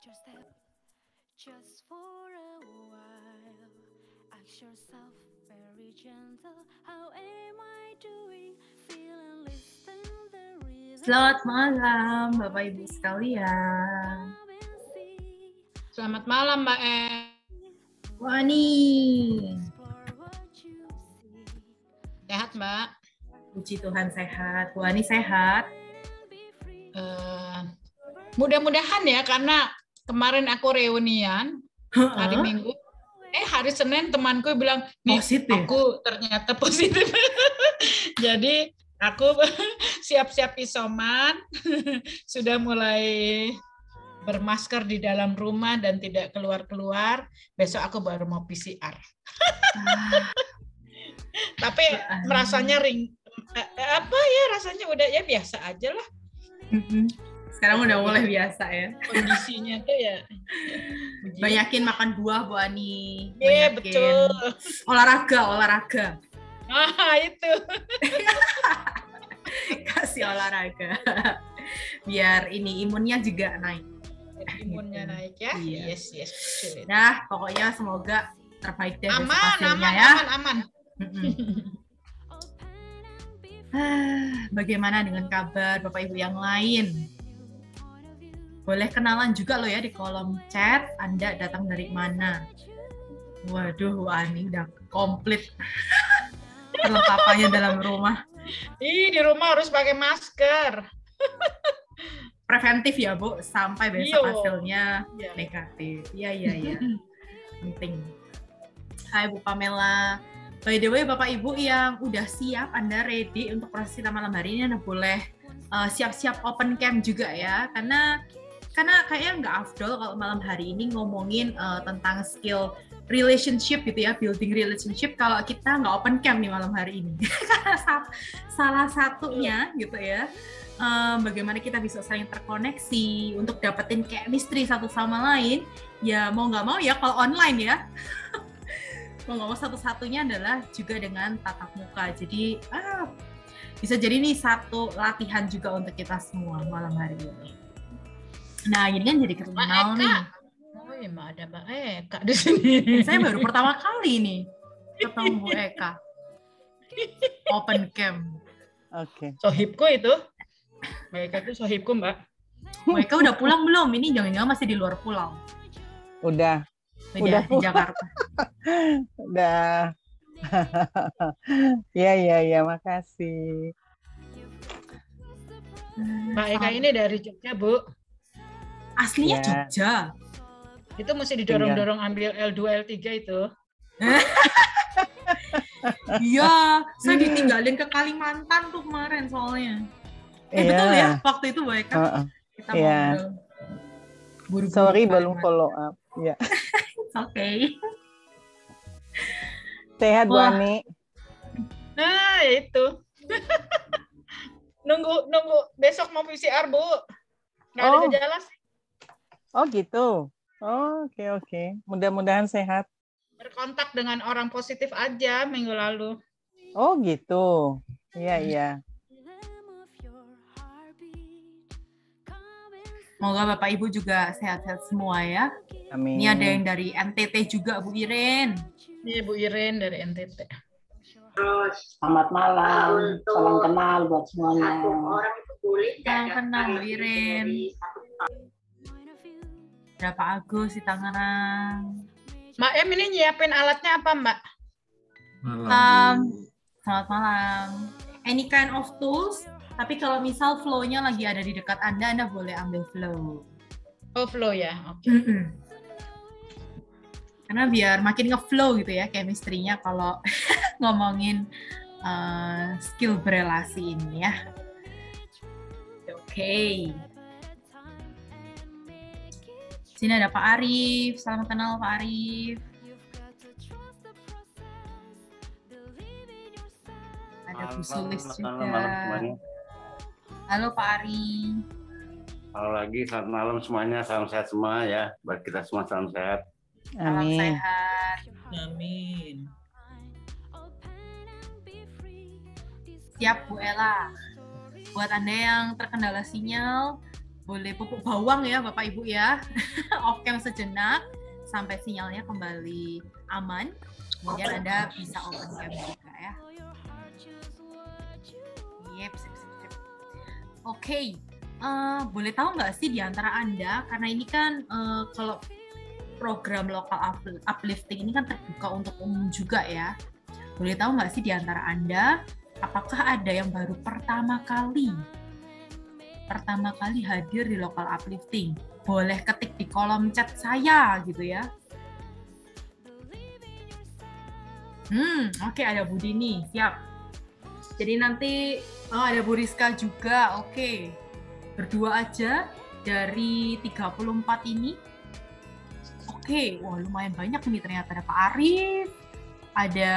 Just for a while, ask yourself very gentle. How am I doing? Feel and listen the reason. Selamat malam, Bapak Ibu sekalian. Selamat malam Mbak E. Wani. Sehat Mbak? puji Tuhan sehat. Wani sehat. Eh, mudah-mudahan ya karena kemarin aku reunian hari Heeh. Minggu. Eh hari Senin temanku bilang nih Positif. aku ternyata positif. Jadi aku siap-siap isoman, sudah mulai bermasker di dalam rumah dan tidak keluar-keluar. Besok aku baru mau PCR. Ah, Tapi Ya, merasanya ring eh, eh, apa ya rasanya udah ya biasa aja lah mm-mm. Sekarang udah mulai biasa ya. kondisinya tuh ya. Banyakin makan buah, Bu Ani. Iya Banyakin betul. Olahraga, olahraga. Ah itu. Kasih olahraga. Biar ini imunnya juga naik. Imunnya Gitu. naik ya. Iya. Yes yes. betul. Nah, pokoknya semoga terbaik deh Aman aman ya. aman aman. Ah, Bagaimana dengan kabar Bapak Ibu yang lain? Boleh kenalan juga loh ya di kolom chat. Anda datang dari mana? Waduh, wah ini udah komplit perlengkapannya dalam rumah. Ih di rumah harus pakai masker. Preventif ya Bu, sampai besok Iya. hasilnya Iya. negatif. Iya, iya, iya. Penting. Hai Bu Pamela. By the way, Bapak Ibu yang udah siap, Anda ready untuk proses kita malam hari ini, Anda boleh uh, siap-siap open cam juga ya. Karena karena kayaknya nggak afdol kalau malam hari ini ngomongin uh, tentang skill relationship gitu ya, building relationship kalau kita nggak open cam nih malam hari ini. Salah satunya gitu ya, um, bagaimana kita bisa saling terkoneksi untuk dapetin chemistry satu sama lain ya mau nggak mau ya kalau online ya. Mau nggak mau satu-satunya adalah juga dengan tatap muka. Jadi ah, bisa jadi nih satu latihan juga untuk kita semua malam hari ini nah ini kan jadi Mbak kenal Eka. nih Oh iya Mbak ada Mbak Eka di sini. saya baru pertama kali nih ketemu Bu Eka open cam Oke. Sohibku itu. Mbak Eka itu sohibku Mbak. Bu Eka udah pulang belum ini jangan-jangan masih di luar pulau Udah, udah, Udah di Jakarta udah. ya, ya, ya, makasih. Mbak Eka ini dari Jogja Bu. Aslinya Ya. Jogja Itu mesti didorong-dorong ambil L2 L3 itu. Iya, saya ditinggalin ke Kalimantan tuh kemarin soalnya. Eh betul ya, waktu itu Bu Eka Heeh. kita Iya. ngobrol. Buru-buru Sorry belum follow up. Ya. Oke. Sehat Bu Wah. Ani. Nah, itu. nunggu nunggu besok mau PCR, Bu. Nggak ada Oh. gejala sih. Oh gitu. Oh, Oke, oke. Mudah-mudahan sehat. Berkontak dengan orang positif aja minggu lalu. Oh gitu. Iya, iya. Come and Semoga Bapak Ibu juga sehat-sehat semua ya. Amin. Ini ada yang dari NTT juga Bu Iren. Ini Bu Iren dari NTT. Selamat malam, salam kenal buat semuanya. Salam kenal Bu Iren. Pak Agus di Tangerang. Mbak Em ini nyiapin alatnya apa, Mbak? Um, selamat malam. Any kind of tools, tapi kalau misal flow-nya lagi ada di dekat Anda, Anda boleh ambil flow. Oh, flow ya. Oke. Mm-mm. Karena biar makin nge-flow gitu ya chemistry-nya kalau ngomongin uh, skill berelasi ini ya. Oke. Sini ada Pak Arif. Salam kenal Pak Arif. Ada Bu Sulis juga. Malam, malam semuanya. Halo Pak Ari. Halo lagi, selamat malam semuanya. Salam sehat semua ya. Buat kita semua salam sehat. Salam Amin. sehat. Amin. Siap Bu Ella. Buat Anda yang terkendala sinyal, boleh pupuk bawang ya Bapak Ibu ya. Off cam sejenak sampai sinyalnya kembali aman. Kemudian Anda bisa open cam juga ya. Yep, sip, sip, sip. Oke, eh, boleh tahu nggak sih di antara Anda, karena ini kan eh, kalau program lokal up- uplifting ini kan terbuka untuk umum juga ya. Boleh tahu nggak sih di antara Anda, apakah ada yang baru pertama kali pertama kali hadir di lokal uplifting? Boleh ketik di kolom chat saya gitu ya. Hmm, oke ada Budi nih, siap. Jadi nanti oh ada Bu Rizka juga, oke. Berdua aja dari 34 ini. Oke, wah lumayan banyak nih ternyata ada Pak Arif, ada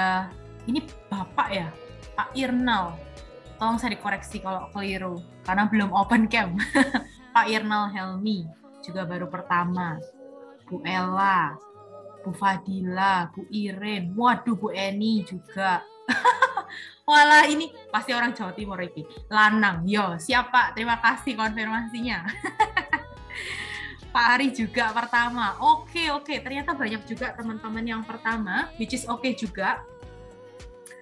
ini Bapak ya, Pak Irnal. Tolong saya dikoreksi kalau keliru, karena belum open cam. Pak Irnal Helmi, juga baru pertama. Bu Ella, Bu Fadila, Bu Irin, waduh Bu Eni juga. Walah ini pasti orang Jawa Timur ini. Lanang, yo siapa? Terima kasih konfirmasinya. Pak Ari juga pertama. Oke oke, ternyata banyak juga teman-teman yang pertama, which is oke juga.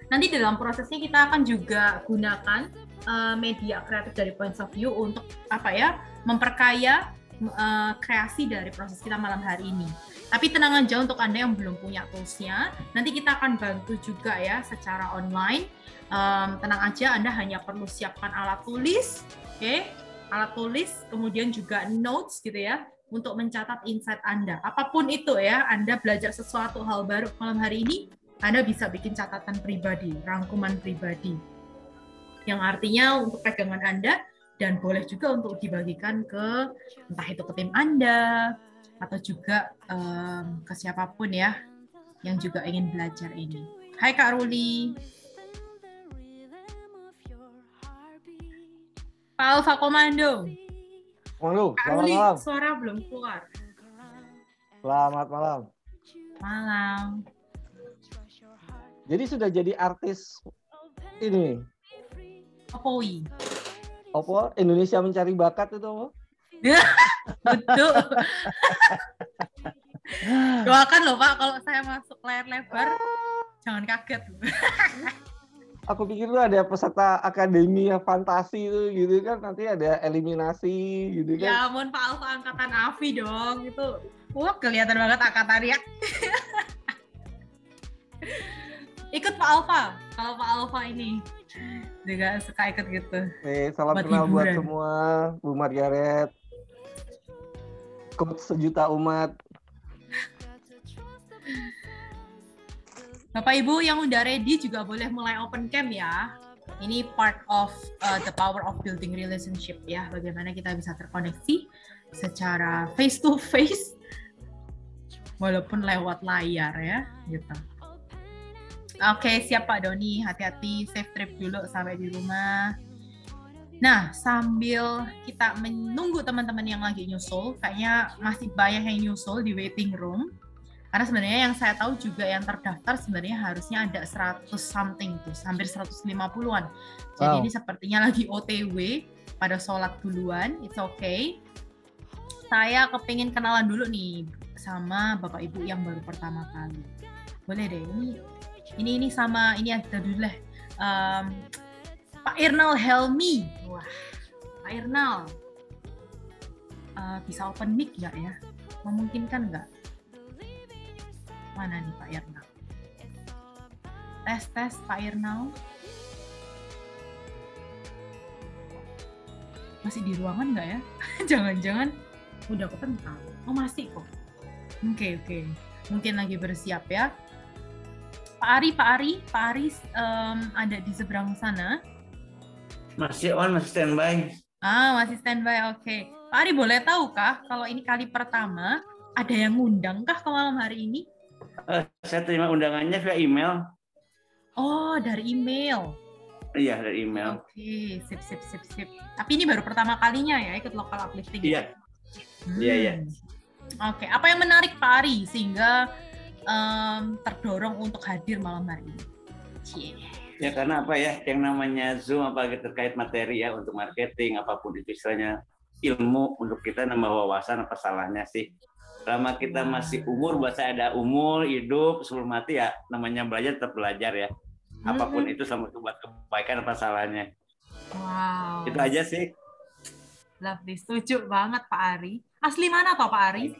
Nanti dalam prosesnya kita akan juga gunakan uh, media kreatif dari Points of View untuk apa ya memperkaya uh, kreasi dari proses kita malam hari ini. Tapi tenang aja untuk Anda yang belum punya toolsnya, nanti kita akan bantu juga ya secara online. Um, tenang aja, Anda hanya perlu siapkan alat tulis, oke? Okay? Alat tulis, kemudian juga notes gitu ya, untuk mencatat insight Anda. Apa pun itu ya, Anda belajar sesuatu hal baru malam hari ini, Anda bisa bikin catatan pribadi, rangkuman pribadi. Yang artinya untuk pegangan Anda, dan boleh juga untuk dibagikan ke entah itu ke tim Anda, atau juga um, ke siapa pun ya yang juga ingin belajar ini. Hai Kak Ruli. Pak Alfa Komando. Halo, Kak selamat Ruli, malam. suara belum keluar. Selamat malam. Malam. Jadi sudah jadi artis ini Opoi. apa Indonesia mencari bakat itu apa? Betul. Doakan loh Pak kalau saya masuk layar lebar. Jangan kaget. Aku pikir tuh ada peserta akademi yang fantasi itu gitu kan nanti ada eliminasi gitu kan. Ya ampun Pak Alfa angkatan Avi dong itu. Wah kelihatan banget angkatannya. Ikut Pak Alfa. Kalau Pak Alfa ini juga suka ikut gitu. Nih, salam Buat kenal buat hiburan. semua Bu Margaret. Coach sejuta umat. Bapak Ibu yang udah ready juga boleh mulai open cam ya. Ini part of uh, the power of building relationship ya. Bagaimana kita bisa terkoneksi secara face to face walaupun lewat layar ya gitu. Oke, siap Pak Doni. Hati-hati, safe trip dulu sampai di rumah. Nah, sambil kita menunggu teman-teman yang lagi nyusul, kayaknya masih banyak yang nyusul di waiting room. Karena sebenarnya yang saya tahu juga yang terdaftar sebenarnya harusnya ada 100 something tuh, hampir 150-an. Jadi Wow. ini sepertinya lagi OTW pada sholat duluan, it's okay. Saya kepingin kenalan dulu nih sama Bapak Ibu yang baru pertama kali. Boleh deh, ini ini ini sama ini ada dulu lah. Em, Pak Irnal Helmi. Wah, Pak Irnal. Eh, bisa open mic nggak ya? Memungkinkan nggak? Mana nih Pak Irnal? Tes tes Pak Irnal. Masih di ruangan nggak ya? Jangan-jangan udah kepentang. Oh masih kok. Oke oke. Mungkin lagi bersiap ya. Pak Ari, Pak Ari, Pak Ari em, ada di seberang sana. Masih on, masih standby. Ah, masih standby. Oke. Pak Ari boleh tahu kah kalau ini kali pertama ada yang ngundang kah ke malam hari ini? Eh, saya terima undangannya via email. Oh, dari email. Iya, dari email. Oke, sip sip sip sip. Tapi ini baru pertama kalinya ya ikut local uplifting. Iya. Hmm. Iya, iya. Oke, apa yang menarik Pak Ari sehingga em, terdorong untuk hadir malam hari ini? Cie. Ya karena apa ya, yang namanya Zoom apalagi terkait materi ya untuk marketing apa pun itu istilahnya ilmu untuk kita nambah wawasan apa salahnya sih selama kita masih umur buat saya ada umur hidup sebelum mati ya namanya belajar tetap belajar ya apa pun itu selama itu buat kebaikan apa salahnya Wow. itu aja sih Lovely. Setuju banget Pak Ari. Asli mana toh Pak Ari?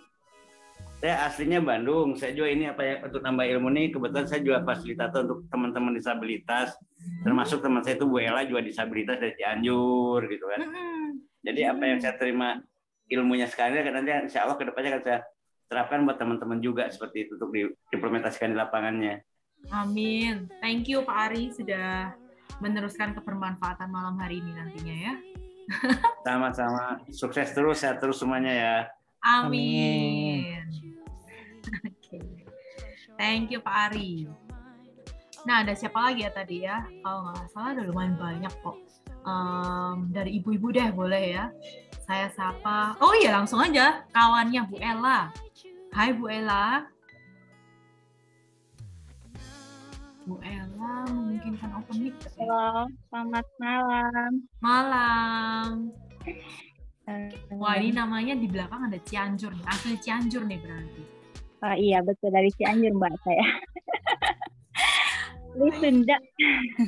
Saya aslinya Bandung saya juga ini apa ya untuk nambah ilmu nih kebetulan saya juga fasilitator untuk teman-teman disabilitas termasuk teman saya itu Bu Ella juga disabilitas dari Cianjur gitu kan Mm-mm. Jadi apa yang saya terima ilmunya sekarang kan nanti insya Allah ke depannya akan saya terapkan buat teman-teman juga seperti itu untuk diimplementasikan di lapangannya. Amin. Thank you Pak Ari sudah meneruskan kebermanfaatan malam hari ini nantinya ya. Sama-sama sukses terus sehat terus semuanya ya. Amin. Oke. Thank you Pak Ari. Nah, ada siapa lagi ya tadi ya? Kalau nggak salah ada lumayan banyak kok. Em, dari ibu-ibu deh boleh ya. Saya sapa. Oh iya langsung aja kawannya Bu Ella. Hai Bu Ella. Bu Ella memungkinkan open mic. ya? Halo, selamat malam. Malam. Eh, Wah ini namanya di belakang ada Cianjur nih. Asli Cianjur nih berarti. Oh iya betul dari Cianjur mbak saya. Di Sunda.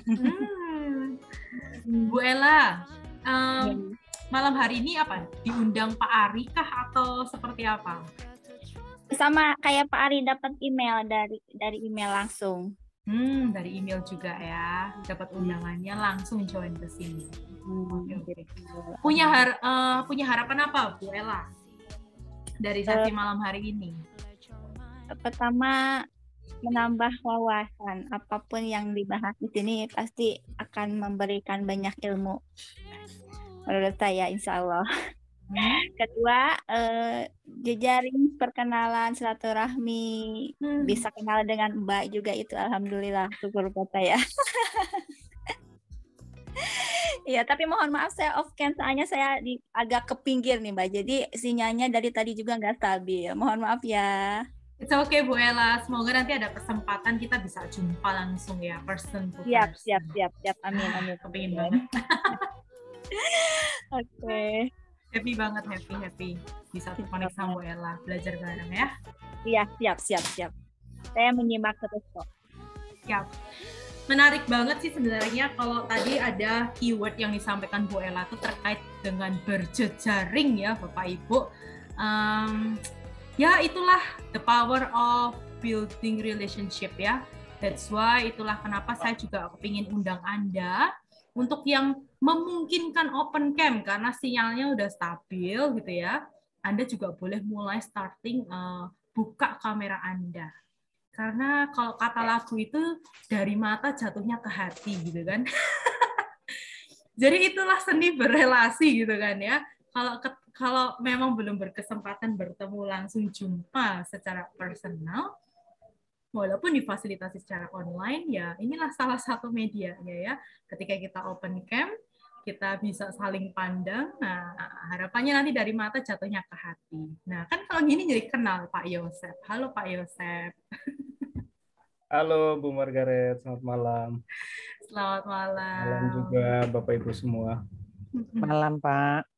Hmm. Bu Ella, em, Ya. malam hari ini apa? Diundang Pak Ari kah atau seperti apa? Sama kayak Pak Ari dapat email dari dari email langsung. Hmm, dari email juga ya. Dapat undangannya langsung join ke sini. Oke, oke. Punya har- eh, punya harapan apa, Bu Ella? Dari sesi malam hari ini. Pertama menambah wawasan apa pun yang dibahas di sini pasti akan memberikan banyak ilmu. Menurut saya insya Allah. Hmm. Kedua, eh, jejaring perkenalan silaturahmi Hmm. bisa kenal dengan Mbak juga itu alhamdulillah syukur buat saya. Iya, tapi mohon maaf saya off cam soalnya saya di, agak ke pinggir nih Mbak. Jadi sinyalnya dari tadi juga nggak stabil. Mohon maaf ya. It's okay Bu Ella. Semoga nanti ada kesempatan kita bisa jumpa langsung ya, person to Siap, person. siap, siap, siap. Amin, amin. Kepingin banget. Oke. Happy banget, happy, happy. Bisa connect sama Bu Ella. Belajar bareng ya. Iya, siap, siap, siap. Saya menyimak terus kok. Siap. Menarik banget sih sebenarnya kalau tadi ada keyword yang disampaikan Bu Ella itu terkait dengan berjejaring ya Bapak Ibu. Em, ya itulah the power of building relationship ya. That's why itulah kenapa saya juga kepingin undang Anda untuk yang memungkinkan open cam karena sinyalnya udah stabil gitu ya. Anda juga boleh mulai starting eh, buka kamera Anda. Karena kalau kata lagu itu dari mata jatuhnya ke hati gitu kan. Jadi itulah seni berrelasi gitu kan ya. Kalau kalau memang belum berkesempatan bertemu langsung jumpa secara personal, walaupun difasilitasi secara online ya inilah salah satu medianya ya. Ketika kita open cam, kita bisa saling pandang. Nah, harapannya nanti dari mata jatuhnya ke hati. Nah, kan kalau gini jadi kenal Pak Yosep. Halo Pak Yosep. Halo Bu Margaret, selamat malam. Selamat malam. Malam juga Bapak Ibu semua. Malam, Pak.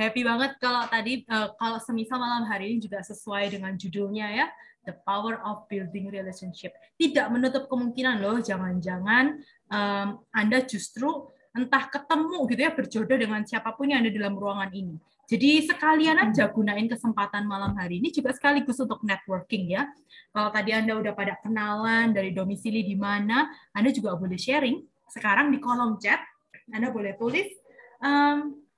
Happy banget kalau tadi eh, kalau semisal malam hari ini juga sesuai dengan judulnya ya, The Power of Building Relationship. Tidak menutup kemungkinan loh, jangan-jangan em, Anda justru entah ketemu gitu ya berjodoh dengan siapa pun yang ada dalam ruangan ini. Jadi sekalian aja gunain kesempatan malam hari ini juga sekaligus untuk networking ya. Kalau tadi Anda udah pada kenalan dari domisili di mana, Anda juga boleh sharing. Sekarang di kolom chat, Anda boleh tulis em,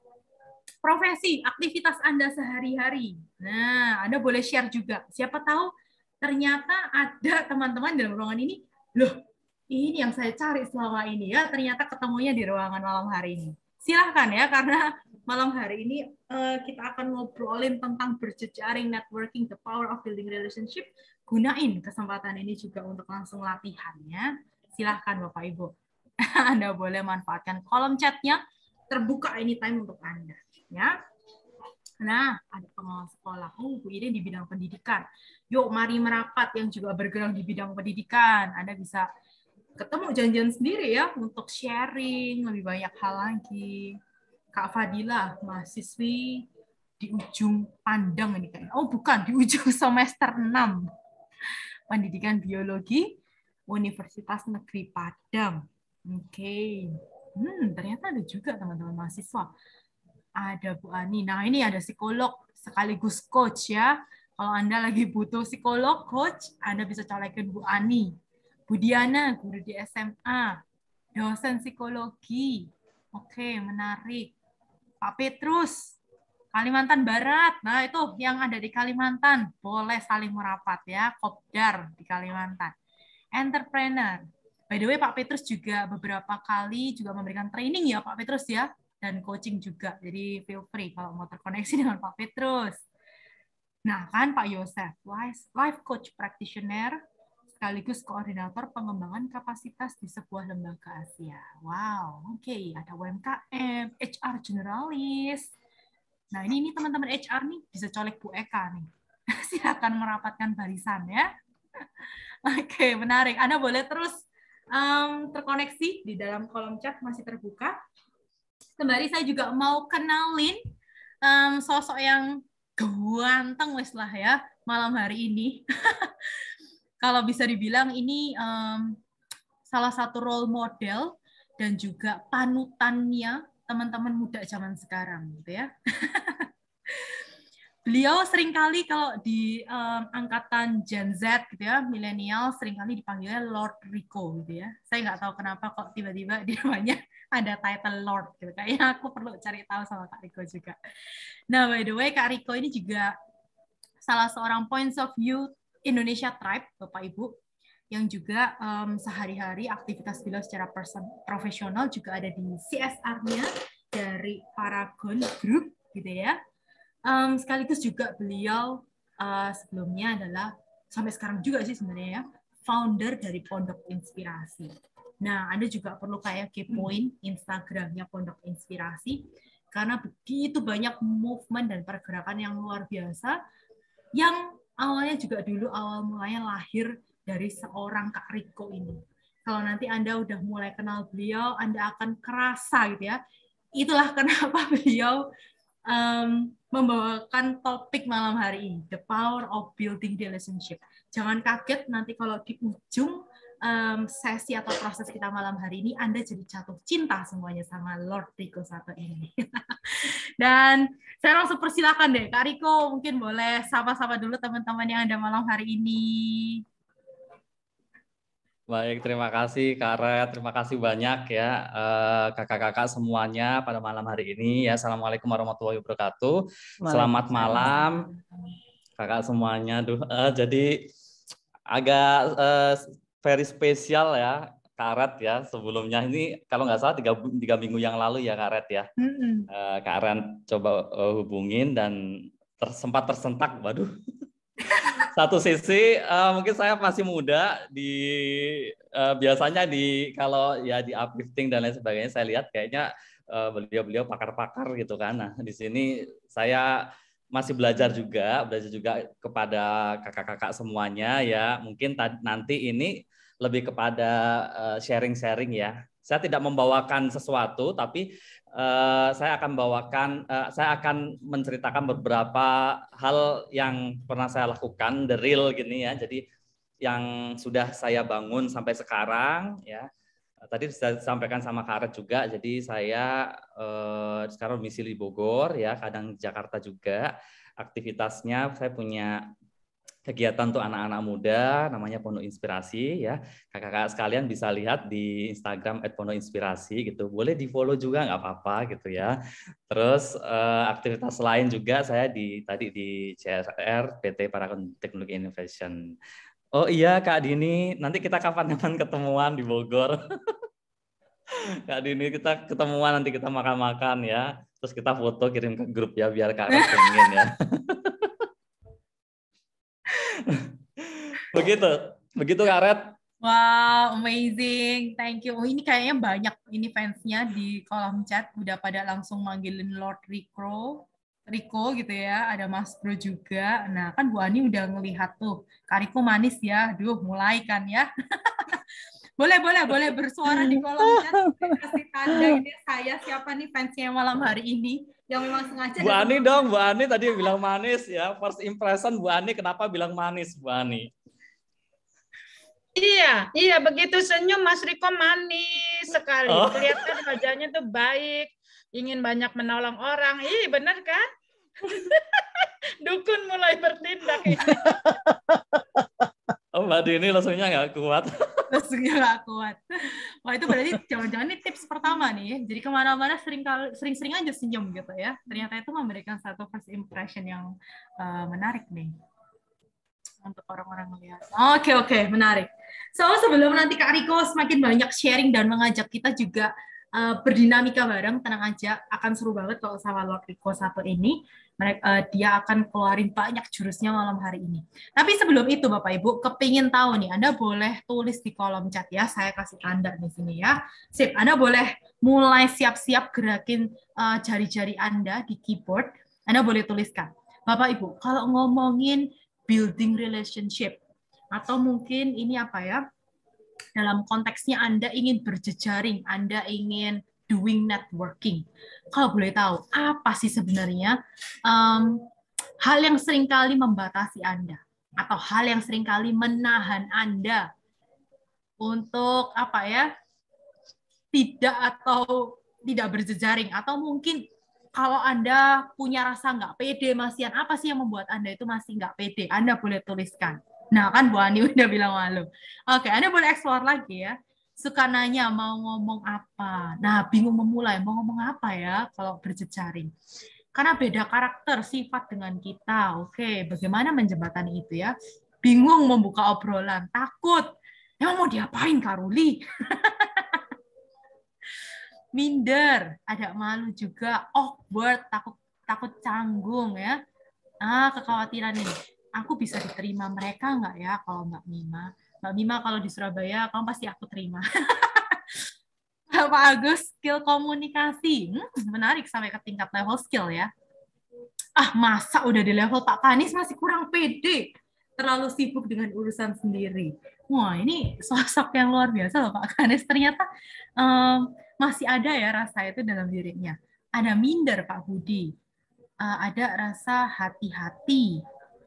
profesi, aktivitas Anda sehari-hari. Nah, Anda boleh share juga. Siapa tahu ternyata ada teman-teman dalam ruangan ini, loh, ini yang saya cari selama ini ya, ternyata ketemunya di ruangan malam hari ini. Silahkan ya, karena malam hari ini eh, kita akan ngobrolin tentang berjejaring networking, the power of building relationship. Gunain kesempatan ini juga untuk langsung latihannya. Silahkan Bapak Ibu. Anda boleh manfaatkan kolom chatnya, terbuka anytime untuk Anda. Ya. Nah, ada pengelola sekolah. Oh, Bu ini di bidang pendidikan. Yuk, mari merapat yang juga bergerak di bidang pendidikan. Anda bisa ketemu janjian sendiri ya untuk sharing lebih banyak hal lagi. Kak Fadila, mahasiswi di ujung pandang ini kayaknya. Oh, bukan, di ujung semester 6. Pendidikan Biologi Universitas Negeri Padang. Oke. Hmm, ternyata ada juga teman-teman mahasiswa. Ada Bu Ani. Nah, ini ada psikolog sekaligus coach ya. Kalau Anda lagi butuh psikolog, coach, Anda bisa colekin Bu Ani. Bu Diana, guru di SMA. Dosen psikologi. Oke, menarik. Pak Petrus, Kalimantan Barat. Nah, itu yang ada di Kalimantan. Boleh saling merapat ya. Kopdar di Kalimantan. Entrepreneur. By the way, Pak Petrus juga beberapa kali juga memberikan training ya, Pak Petrus ya. Dan coaching juga. Jadi feel free kalau mau terkoneksi dengan Pak Petrus. Nah, kan Pak Yosef, life coach practitioner, sekaligus koordinator pengembangan kapasitas di sebuah lembaga Asia. Wow, oke, okay. ada UMKM, HR generalis. Nah, ini ini teman-teman HR nih bisa colek Bu Eka nih. Silakan merapatkan barisan ya. oke, okay, menarik. Anda boleh terus um, terkoneksi di dalam kolom chat masih terbuka. Sembari saya juga mau kenalin um, sosok yang ganteng wes lah ya malam hari ini. Kalau bisa dibilang ini um, salah satu role model dan juga panutannya teman-teman muda zaman sekarang gitu ya. Beliau sering kali kalau di um, angkatan Gen Z gitu ya, milenial sering kali dipanggilnya Lord Rico gitu ya. Saya nggak tahu kenapa kok tiba-tiba di namanya ada title Lord gitu. Kayaknya aku perlu cari tahu sama Kak Rico juga. Nah, by the way, Kak Rico ini juga salah seorang points of view Indonesia Tribe, Bapak Ibu, yang juga um, sehari-hari aktivitas beliau secara person, profesional juga ada di CSR-nya dari Paragon Group gitu ya Um, sekaligus juga beliau uh, sebelumnya adalah sampai sekarang juga sih sebenarnya ya, founder dari Pondok Inspirasi. Nah, Anda juga perlu kayak kepoin Instagramnya Pondok Inspirasi karena begitu banyak movement dan pergerakan yang luar biasa yang awalnya juga dulu awal mulanya lahir dari seorang Kak Riko ini. Kalau nanti Anda udah mulai kenal beliau, Anda akan kerasa gitu ya. Itulah kenapa beliau um, membawakan topik malam hari ini, the power of building relationship. Jangan kaget nanti kalau di ujung um, sesi atau proses kita malam hari ini Anda jadi jatuh cinta semuanya sama Lord Rico satu ini. Dan saya langsung persilakan deh, Kak Riko mungkin boleh sapa-sapa dulu teman-teman yang ada malam hari ini. Baik, terima kasih Kak Red, terima kasih banyak ya eh, kakak-kakak semuanya pada malam hari ini ya. Assalamualaikum warahmatullahi wabarakatuh. Selamat malam kakak semuanya. Duh, uh, jadi agak uh, very spesial ya Kak Red ya sebelumnya ini kalau nggak salah tiga, tiga minggu yang lalu ya Kak Red ya. Uh, Kak Red coba uh, hubungin dan ter, sempat tersentak, waduh satu sisi uh, mungkin saya masih muda di uh, biasanya di kalau ya di uplifting dan lain sebagainya saya lihat kayaknya uh, beliau-beliau pakar-pakar gitu kan. Nah, di sini saya masih belajar juga, belajar juga kepada kakak-kakak semuanya ya. Mungkin nanti ini lebih kepada sharing-sharing uh, ya. Saya tidak membawakan sesuatu tapi uh, saya akan bawakan, uh, saya akan menceritakan beberapa hal yang pernah saya lakukan, the real gini ya. Jadi yang sudah saya bangun sampai sekarang ya. Tadi sudah disampaikan sama Karet juga, jadi saya uh, sekarang domisili Bogor ya, kadang Jakarta juga. Aktivitasnya saya punya kegiatan untuk anak-anak muda namanya Pondok Inspirasi ya. Kakak-kakak sekalian bisa lihat di Instagram @pondok_inspirasi gitu. Boleh di-follow juga nggak apa-apa gitu ya. Terus uh, aktivitas lain juga saya di tadi di CSR PT Paragon Teknologi Innovation. Oh iya Kak Dini, nanti kita kapan-kapan ketemuan di Bogor. Kak Dini kita ketemuan nanti kita makan-makan ya. Terus kita foto kirim ke grup ya biar Kak pengen ya. begitu, begitu Kak Red. Wow, amazing. Thank you. Oh, ini kayaknya banyak ini fansnya di kolom chat udah pada langsung manggilin Lord Rico. Rico gitu ya, ada Mas Bro juga. Nah, kan Bu Ani udah ngelihat tuh, Kak Rico manis ya. Duh, mulai kan ya. Boleh, boleh, boleh bersuara di kolom chat. Kasih tanda ini saya siapa nih fansnya malam hari ini yang memang sengaja. Bu Ani dong, Bu Ani tadi bilang manis ya. First impression Bu Ani kenapa bilang manis Bu Ani? Iya, iya begitu senyum Mas Riko manis sekali. Oh. Kelihatan wajahnya tuh baik, ingin banyak menolong orang. Ih, bener kan? Dukun mulai bertindak. Oh Mbak Dini langsungnya nggak kuat. Langsungnya nggak kuat. Wah itu berarti jangan-jangan ini tips pertama nih. ya. Jadi ke mana-mana sering sering-sering aja senyum gitu ya. Ternyata itu memberikan satu first impression yang uh, menarik nih untuk orang-orang melihat. Oke oke menarik. So sebelum nanti Kak Riko semakin banyak sharing dan mengajak kita juga uh, berdinamika bareng, tenang aja, akan seru banget kalau sama Lord Riko satu ini. Mereka, uh, dia akan keluarin banyak jurusnya malam hari ini. Tapi sebelum itu Bapak Ibu, kepingin tahu nih, Anda boleh tulis di kolom chat ya, saya kasih tanda di sini ya. Sip, Anda boleh mulai siap-siap gerakin uh, jari-jari Anda di keyboard, Anda boleh tuliskan. Bapak Ibu, kalau ngomongin building relationship, atau mungkin ini apa ya, dalam konteksnya Anda ingin berjejaring, Anda ingin doing networking. Kalau boleh tahu, apa sih sebenarnya um, hal yang sering kali membatasi Anda? Atau hal yang sering kali menahan Anda untuk apa ya tidak atau tidak berjejaring? Atau mungkin kalau Anda punya rasa nggak pede masian apa sih yang membuat Anda itu masih nggak pede? Anda boleh tuliskan nah kan Bu Ani udah bilang malu oke Anda boleh explore lagi ya suka nanya mau ngomong apa. Nah, bingung memulai mau ngomong apa ya kalau berjejaring. Karena beda karakter, sifat dengan kita. Oke, bagaimana menjembatani itu ya? Bingung membuka obrolan, takut. Emang mau diapain Kak Ruli? Minder, ada malu juga, awkward, takut takut canggung ya. Ah, kekhawatiran ini. Aku bisa diterima mereka nggak ya kalau nggak Mima? Mbak Mima kalau di Surabaya, kamu pasti aku terima. Pak Agus, skill komunikasi. Hmm, menarik sampai ke tingkat level skill ya. Ah, masa udah di level Pak Kanis masih kurang pede. Terlalu sibuk dengan urusan sendiri. Wah, ini sosok yang luar biasa loh Pak Kanis. Ternyata um, masih ada ya rasa itu dalam dirinya. Ada minder Pak Budi. Uh, ada rasa hati-hati.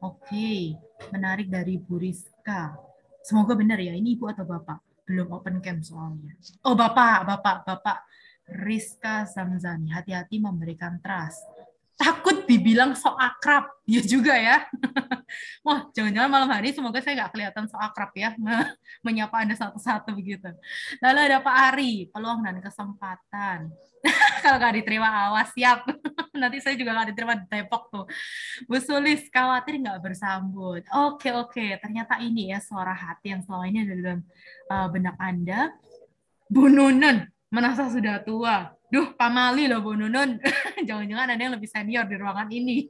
Oke, menarik dari Bu Rizka. Semoga benar ya, ini ibu atau bapak? Belum open cam soalnya. Oh bapak, bapak, bapak. Rizka Zamzani, hati-hati memberikan trust. Takut dibilang sok akrab, ya juga ya. Wah, jangan-jangan malam hari semoga saya nggak kelihatan sok akrab ya, menyapa Anda satu-satu begitu. Lalu ada Pak Ari, peluang dan kesempatan. Kalau nggak diterima awas, siap. Nanti saya juga nggak diterima di Depok tuh. Bu Sulis, khawatir nggak bersambut. Oke, oke. Ternyata ini ya suara hati yang selama ini ada dalam uh, benak Anda. Bu Nunun, merasa sudah tua. Duh, pamali loh Bu Nunun. Jangan-jangan ada yang lebih senior di ruangan ini.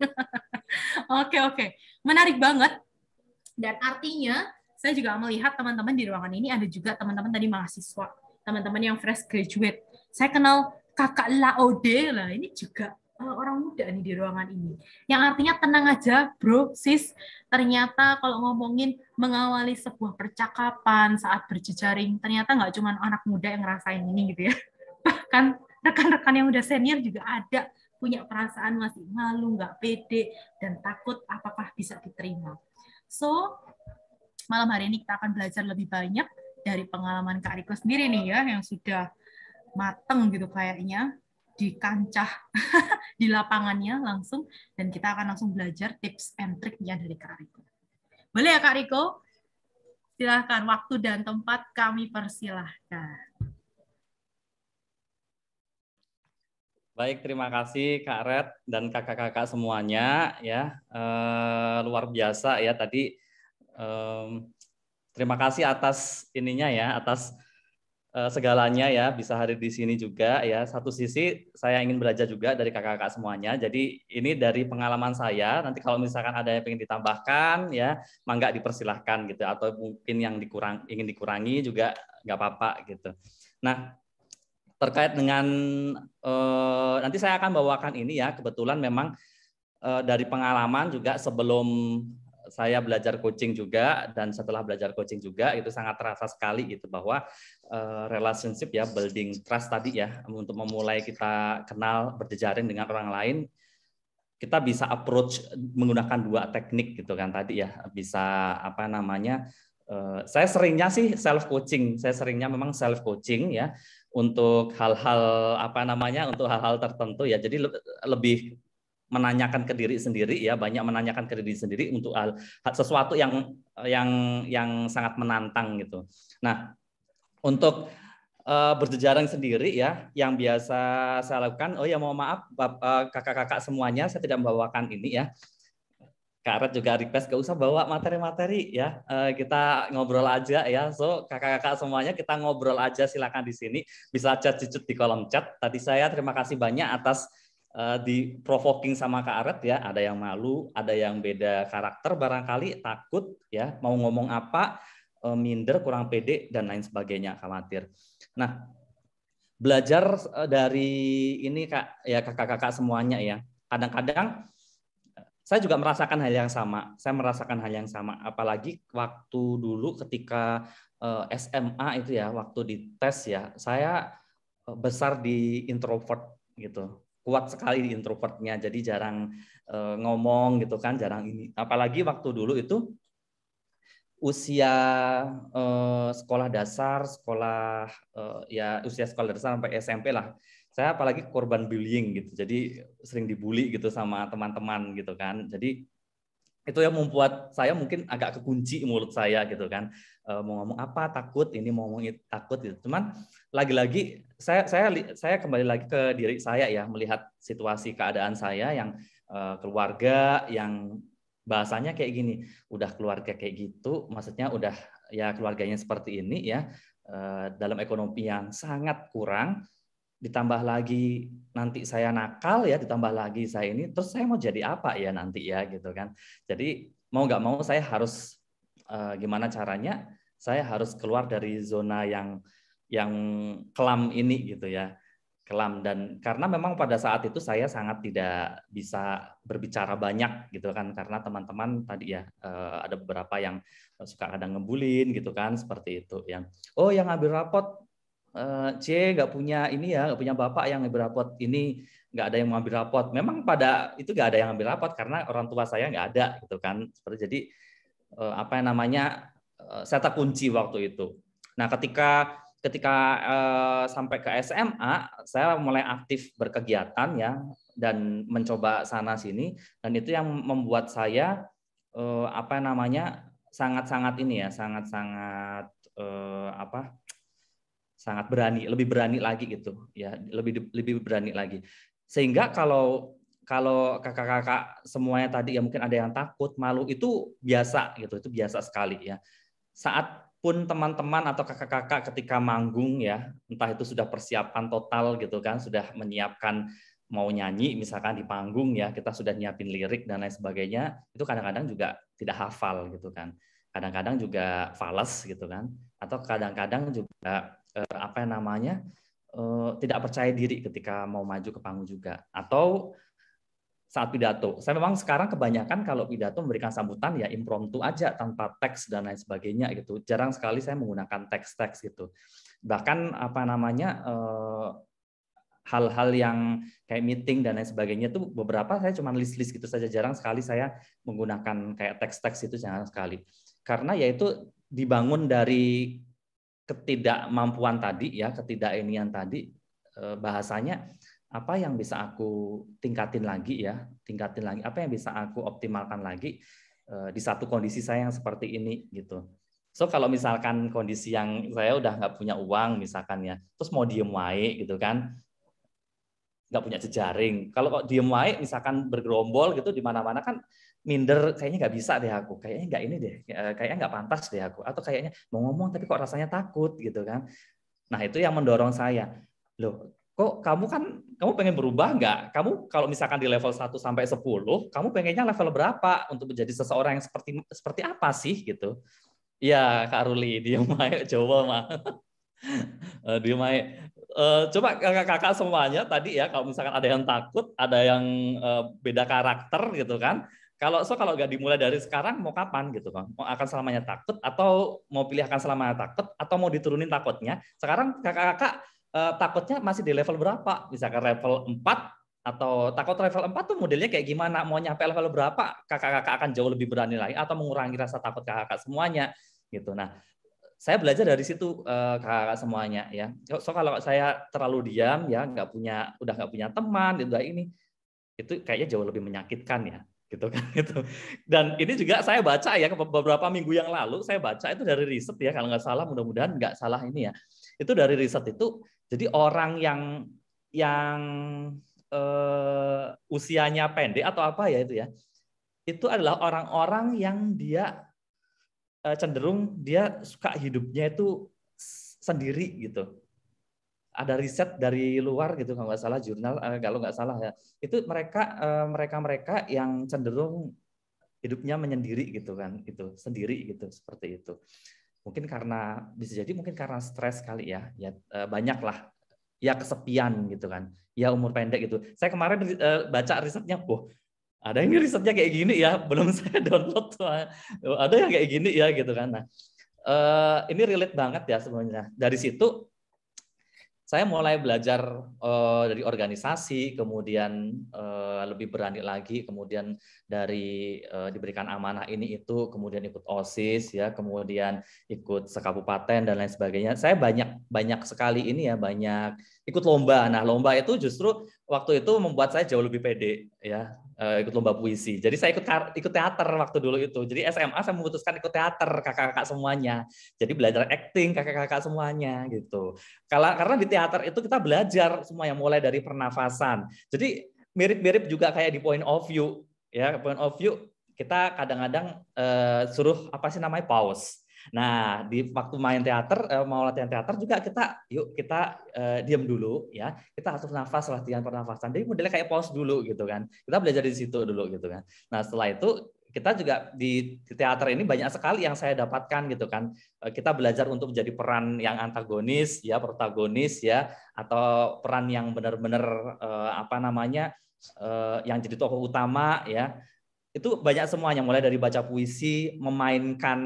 oke, oke. Menarik banget. Dan artinya, saya juga melihat teman-teman di ruangan ini ada juga teman-teman tadi mahasiswa. Teman-teman yang fresh graduate. Saya kenal kakak Laode lah. Ini juga orang muda nih di ruangan ini. Yang artinya tenang aja, bro, sis. Ternyata kalau ngomongin mengawali sebuah percakapan saat berjejaring, ternyata nggak cuma anak muda yang ngerasain ini gitu ya. Bahkan rekan-rekan yang udah senior juga ada punya perasaan masih malu, nggak pede, dan takut apakah bisa diterima. So, malam hari ini kita akan belajar lebih banyak dari pengalaman Kak Riko sendiri nih ya, yang sudah mateng gitu kayaknya di kancah di lapangannya langsung dan kita akan langsung belajar tips and triknya dari Kak Riko. Boleh ya Kak Riko? Silahkan waktu dan tempat kami persilahkan. Baik, terima kasih Kak Red dan kakak-kakak semuanya ya eh, luar biasa ya tadi. em, terima kasih atas ininya ya atas eh, segalanya ya bisa hadir di sini juga ya. Satu sisi saya ingin belajar juga dari kakak-kakak semuanya. Jadi ini dari pengalaman saya. Nanti kalau misalkan ada yang ingin ditambahkan ya, mangga dipersilahkan gitu. Atau mungkin yang dikurang ingin dikurangi juga nggak apa-apa gitu. Nah terkait dengan eh, nanti saya akan bawakan ini ya. Kebetulan memang eh, dari pengalaman juga sebelum saya belajar coaching juga dan setelah belajar coaching juga itu sangat terasa sekali gitu bahwa uh, relationship ya, building trust tadi ya, untuk memulai kita kenal berjejaring dengan orang lain, kita bisa approach menggunakan dua teknik gitu kan tadi ya, bisa apa namanya? Uh, saya seringnya sih self coaching, saya seringnya memang self coaching ya untuk hal-hal apa namanya, untuk hal-hal tertentu ya. Jadi lebih menanyakan ke diri sendiri ya banyak menanyakan ke diri sendiri untuk hal, sesuatu yang yang yang sangat menantang gitu. Nah untuk uh, berjejaring sendiri ya yang biasa saya lakukan oh ya mohon maaf eh, kakak-kakak semuanya saya tidak membawakan ini ya. Kak Red juga request gak usah bawa materi-materi ya uh, kita ngobrol aja ya. So kakak-kakak semuanya kita ngobrol aja silakan di sini. Bisa chat cucut di kolom chat. Tadi saya terima kasih banyak atas uh, di provoking sama Kak Aret ya. Ada yang malu ada yang beda karakter barangkali takut ya mau ngomong apa minder, kurang pede dan lain sebagainya, khawatir. Nah, belajar eh, dari ini Kak ya kakak-kakak semuanya ya. Kadang-kadang saya juga merasakan hal yang sama. Saya merasakan hal yang sama apalagi waktu dulu ketika eh, SMA itu ya, waktu di tes ya, saya besar di introvert gitu. Kuat sekali introvertnya, jadi jarang ngomong gitu kan, jarang ini. Apalagi waktu dulu itu usia uh, sekolah dasar, sekolah uh, ya usia sekolah dasar sampai SMP lah. Saya apalagi korban bullying gitu. Jadi sering dibully gitu sama teman-teman gitu kan. Jadi itu yang membuat saya mungkin agak kekunci mulut saya gitu kan. Uh, mau ngomong apa takut, ini mau ngomong itu, takut gitu. Cuman lagi-lagi saya saya saya kembali lagi ke diri saya ya melihat situasi keadaan saya yang uh, keluarga yang bahasanya kayak gini, udah keluarga kayak gitu, maksudnya udah ya keluarganya seperti ini ya eh, dalam ekonomi yang sangat kurang, ditambah lagi nanti saya nakal ya, ditambah lagi saya ini, terus saya mau jadi apa ya nanti ya gitu kan. Jadi mau nggak mau saya harus eh, gimana caranya? Saya harus keluar dari zona yang yang kelam ini gitu ya kelam. Dan karena memang pada saat itu saya sangat tidak bisa berbicara banyak gitu kan. Karena teman-teman tadi ya eh, ada beberapa yang suka kadang ngebulin gitu kan seperti itu yang oh yang ngambil rapot eh, C nggak punya ini ya nggak punya bapak yang ngambil rapot ini nggak ada yang mengambil rapot. Memang pada itu nggak ada yang ngambil rapot karena orang tua saya nggak ada gitu kan. Seperti jadi eh, apa yang namanya saya tak kunci waktu itu. Nah ketika ketika uh, sampai ke SMA saya mulai aktif berkegiatan ya dan mencoba sana sini. Dan itu yang membuat saya uh, apa namanya sangat-sangat ini ya sangat-sangat uh, apa sangat berani lebih berani lagi gitu ya lebih lebih berani lagi. Sehingga kalau kalau kakak-kakak semuanya tadi ya mungkin ada yang takut malu itu biasa gitu itu biasa sekali ya. Saat pun teman-teman atau kakak-kakak ketika manggung ya, entah itu sudah persiapan total gitu kan, sudah menyiapkan mau nyanyi misalkan di panggung ya, kita sudah nyiapin lirik dan lain sebagainya, itu kadang-kadang juga tidak hafal gitu kan. Kadang-kadang juga fals gitu kan, atau kadang-kadang juga eh, apa namanya eh, tidak percaya diri ketika mau maju ke panggung juga, atau saat pidato. Saya memang sekarang kebanyakan kalau pidato memberikan sambutan ya impromptu aja tanpa teks dan lain sebagainya gitu. Jarang sekali saya menggunakan teks-teks gitu. Bahkan apa namanya eh, hal-hal yang kayak meeting dan lain sebagainya itu beberapa saya cuma list-list gitu saja. Jarang sekali saya menggunakan kayak teks-teks itu jarang sekali. Karena yaitu dibangun dari ketidakmampuan tadi ya, ketidakinian tadi eh, bahasanya apa yang bisa aku tingkatin lagi ya, tingkatin lagi, apa yang bisa aku optimalkan lagi uh, di satu kondisi saya yang seperti ini gitu. So kalau misalkan kondisi yang saya udah nggak punya uang misalkan ya, terus mau diem wae gitu kan, nggak punya jejaring. Kalau kok diem wae misalkan bergerombol gitu di mana-mana kan minder kayaknya nggak bisa deh aku, kayaknya nggak ini deh, eh, kayaknya nggak pantas deh aku, atau kayaknya mau ngomong tapi kok rasanya takut gitu kan. Nah itu yang mendorong saya, loh kok kamu kan kamu pengen berubah nggak? Kamu kalau misalkan di level 1 sampai 10, kamu pengennya level berapa untuk menjadi seseorang yang seperti seperti apa sih gitu? Ya, Kak Ruli, dia aja coba mah. Eh, dia aja. Uh, coba kakak-kakak semuanya tadi ya kalau misalkan ada yang takut, ada yang uh, beda karakter gitu kan. Kalau so kalau nggak dimulai dari sekarang mau kapan gitu kan? Mau akan selamanya takut atau mau pilih akan selamanya takut atau mau diturunin takutnya? Sekarang kakak-kakak eh, takutnya masih di level berapa? Misalkan level 4 atau takut level 4 tuh modelnya kayak gimana? Mau nyampe level berapa? Kakak-kakak akan jauh lebih berani lagi atau mengurangi rasa takut kakak-kakak semuanya gitu. Nah, saya belajar dari situ eh, kakak-kakak semuanya ya. So kalau saya terlalu diam ya, nggak punya udah nggak punya teman, udah ini itu kayaknya jauh lebih menyakitkan ya gitu kan itu dan ini juga saya baca ya beberapa minggu yang lalu saya baca itu dari riset ya kalau nggak salah mudah-mudahan nggak salah ini ya itu dari riset itu jadi orang yang yang uh, usianya pendek atau apa ya itu ya itu adalah orang-orang yang dia uh, cenderung dia suka hidupnya itu sendiri gitu. Ada riset dari luar gitu kalau nggak salah jurnal eh, kalau nggak salah ya. Itu mereka eh, mereka mereka yang cenderung hidupnya menyendiri gitu kan itu sendiri gitu seperti itu mungkin karena bisa jadi mungkin karena stres kali ya ya eh, banyak lah ya kesepian gitu kan ya umur pendek gitu. Saya kemarin baca risetnya boh ada yang risetnya kayak gini ya belum saya download ada yang kayak gini ya gitu kan. Nah ini relate banget ya sebenarnya. Dari situ saya mulai belajar uh, dari organisasi, kemudian uh, lebih berani lagi, kemudian dari uh, diberikan amanah ini itu, kemudian ikut osis, ya, kemudian ikut sekabupaten dan lain sebagainya. Saya banyak banyak sekali ini ya, banyak ikut lomba. Nah, lomba itu justru waktu itu membuat saya jauh lebih pede, ya, uh, ikut lomba puisi. Jadi saya ikut ikut teater waktu dulu itu. Jadi SMA saya memutuskan ikut teater kakak-kakak semuanya. Jadi belajar acting kakak-kakak semuanya gitu. Kalau karena di teater itu kita belajar semua yang mulai dari pernafasan. Jadi mirip-mirip juga kayak di point of view ya point of view kita kadang-kadang uh, suruh apa sih namanya pause Nah, di waktu main teater, eh, mau latihan teater juga kita, yuk kita uh, diam dulu ya. Kita atur nafas, latihan pernafasan. Jadi modelnya kayak pause dulu gitu kan. Kita belajar di situ dulu gitu kan. Nah, setelah itu kita juga di, teater ini banyak sekali yang saya dapatkan gitu kan. Eh, kita belajar untuk menjadi peran yang antagonis, ya protagonis ya, atau peran yang benar-benar uh, apa namanya uh, yang jadi tokoh utama ya itu banyak semuanya mulai dari baca puisi, memainkan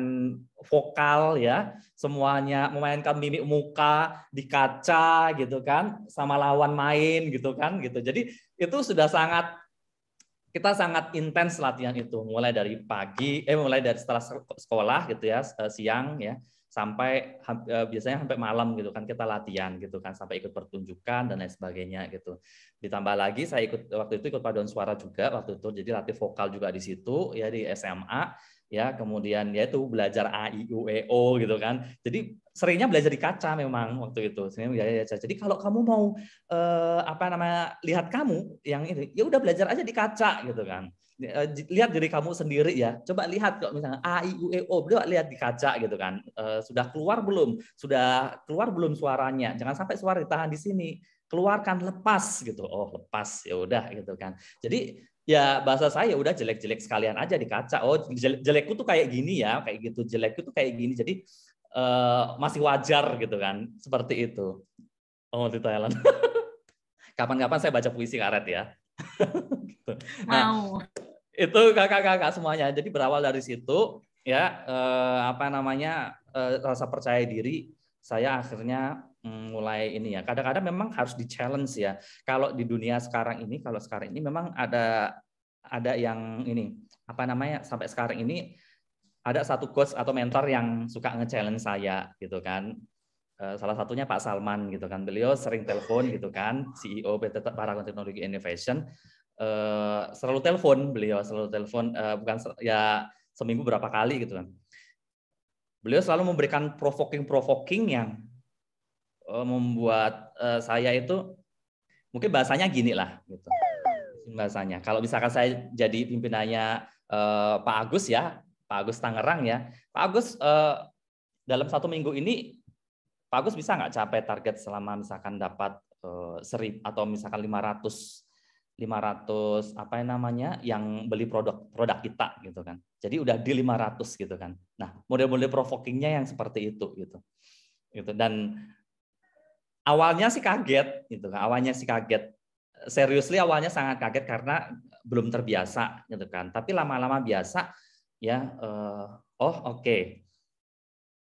vokal ya, semuanya memainkan mimik muka di kaca gitu kan, sama lawan main gitu kan gitu. Jadi itu sudah sangat kita sangat intens latihan itu. Mulai dari pagi eh mulai dari setelah sekolah gitu ya siang ya sampai eh, biasanya sampai malam gitu kan kita latihan gitu kan sampai ikut pertunjukan dan lain sebagainya gitu. Ditambah lagi saya ikut waktu itu ikut paduan suara juga waktu itu jadi latih vokal juga di situ ya di SMA ya kemudian ya itu belajar a i u e o gitu kan. Jadi seringnya belajar di kaca memang waktu itu. ya, Jadi kalau kamu mau eh, apa namanya lihat kamu yang ini ya udah belajar aja di kaca gitu kan lihat diri kamu sendiri ya. Coba lihat kok misalnya A I U E O, coba lihat di kaca gitu kan. Uh, sudah keluar belum? Sudah keluar belum suaranya? Jangan sampai suara ditahan di sini. Keluarkan lepas gitu. Oh, lepas. Ya udah gitu kan. Jadi ya bahasa saya udah jelek-jelek sekalian aja di kaca. Oh, jelekku tuh kayak gini ya, kayak gitu. Jelekku tuh kayak gini. Jadi uh, masih wajar gitu kan. Seperti itu. Oh, di Thailand. Kapan-kapan saya baca puisi karet ya. gitu. Nah, itu kakak-kakak semuanya. Jadi berawal dari situ ya eh, apa namanya eh, rasa percaya diri saya akhirnya mm, mulai ini ya. Kadang-kadang memang harus di challenge ya. Kalau di dunia sekarang ini, kalau sekarang ini memang ada ada yang ini apa namanya sampai sekarang ini ada satu coach atau mentor yang suka nge-challenge saya gitu kan. Eh, salah satunya Pak Salman gitu kan. Beliau sering telepon gitu kan, CEO PT Paragon Teknologi Innovation uh, selalu telepon beliau selalu telepon uh, bukan ya seminggu berapa kali gitu kan. Beliau selalu memberikan provoking provoking yang uh, membuat uh, saya itu mungkin bahasanya gini lah gitu. Bahasanya. Kalau misalkan saya jadi pimpinannya uh, Pak Agus ya Pak Agus Tangerang ya Pak Agus uh, dalam satu minggu ini Pak Agus bisa nggak capai target selama misalkan dapat serib atau misalkan 500 500 apa yang namanya yang beli produk produk kita gitu kan. Jadi udah di 500 gitu kan. Nah, model-model provokingnya yang seperti itu gitu. Gitu dan awalnya sih kaget gitu kan. Awalnya sih kaget. Seriously awalnya sangat kaget karena belum terbiasa gitu kan. Tapi lama-lama biasa ya uh, oh oke. Okay.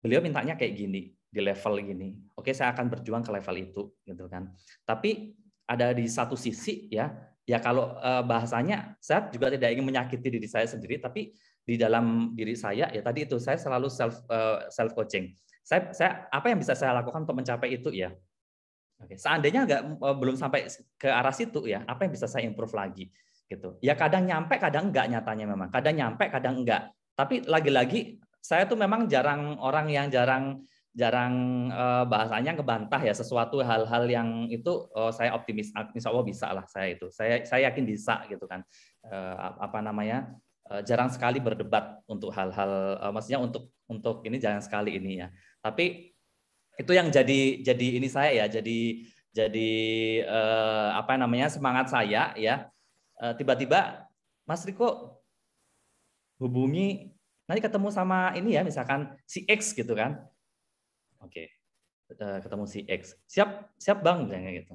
Beliau mintanya kayak gini di level gini. Oke, okay, saya akan berjuang ke level itu gitu kan. Tapi ada di satu sisi ya, ya kalau uh, bahasanya saya juga tidak ingin menyakiti diri saya sendiri tapi di dalam diri saya ya tadi itu saya selalu self uh, self coaching. Saya saya apa yang bisa saya lakukan untuk mencapai itu ya? Oke, seandainya nggak belum sampai ke arah situ ya, apa yang bisa saya improve lagi? gitu. Ya kadang nyampe, kadang enggak nyatanya memang. Kadang nyampe, kadang enggak. Tapi lagi-lagi saya tuh memang jarang orang yang jarang jarang uh, bahasanya ngebantah ya sesuatu hal-hal yang itu uh, saya optimis insya Allah bisa lah saya itu. Saya saya yakin bisa gitu kan. Uh, apa namanya uh, jarang sekali berdebat untuk hal-hal uh, maksudnya untuk untuk ini jarang sekali ini ya. Tapi itu yang jadi jadi ini saya ya jadi jadi uh, apa namanya semangat saya ya. Eh, tiba-tiba Mas Riko hubungi nanti ketemu sama ini ya misalkan si X gitu kan oke. Eh, ketemu si X. Siap siap bang misalnya gitu.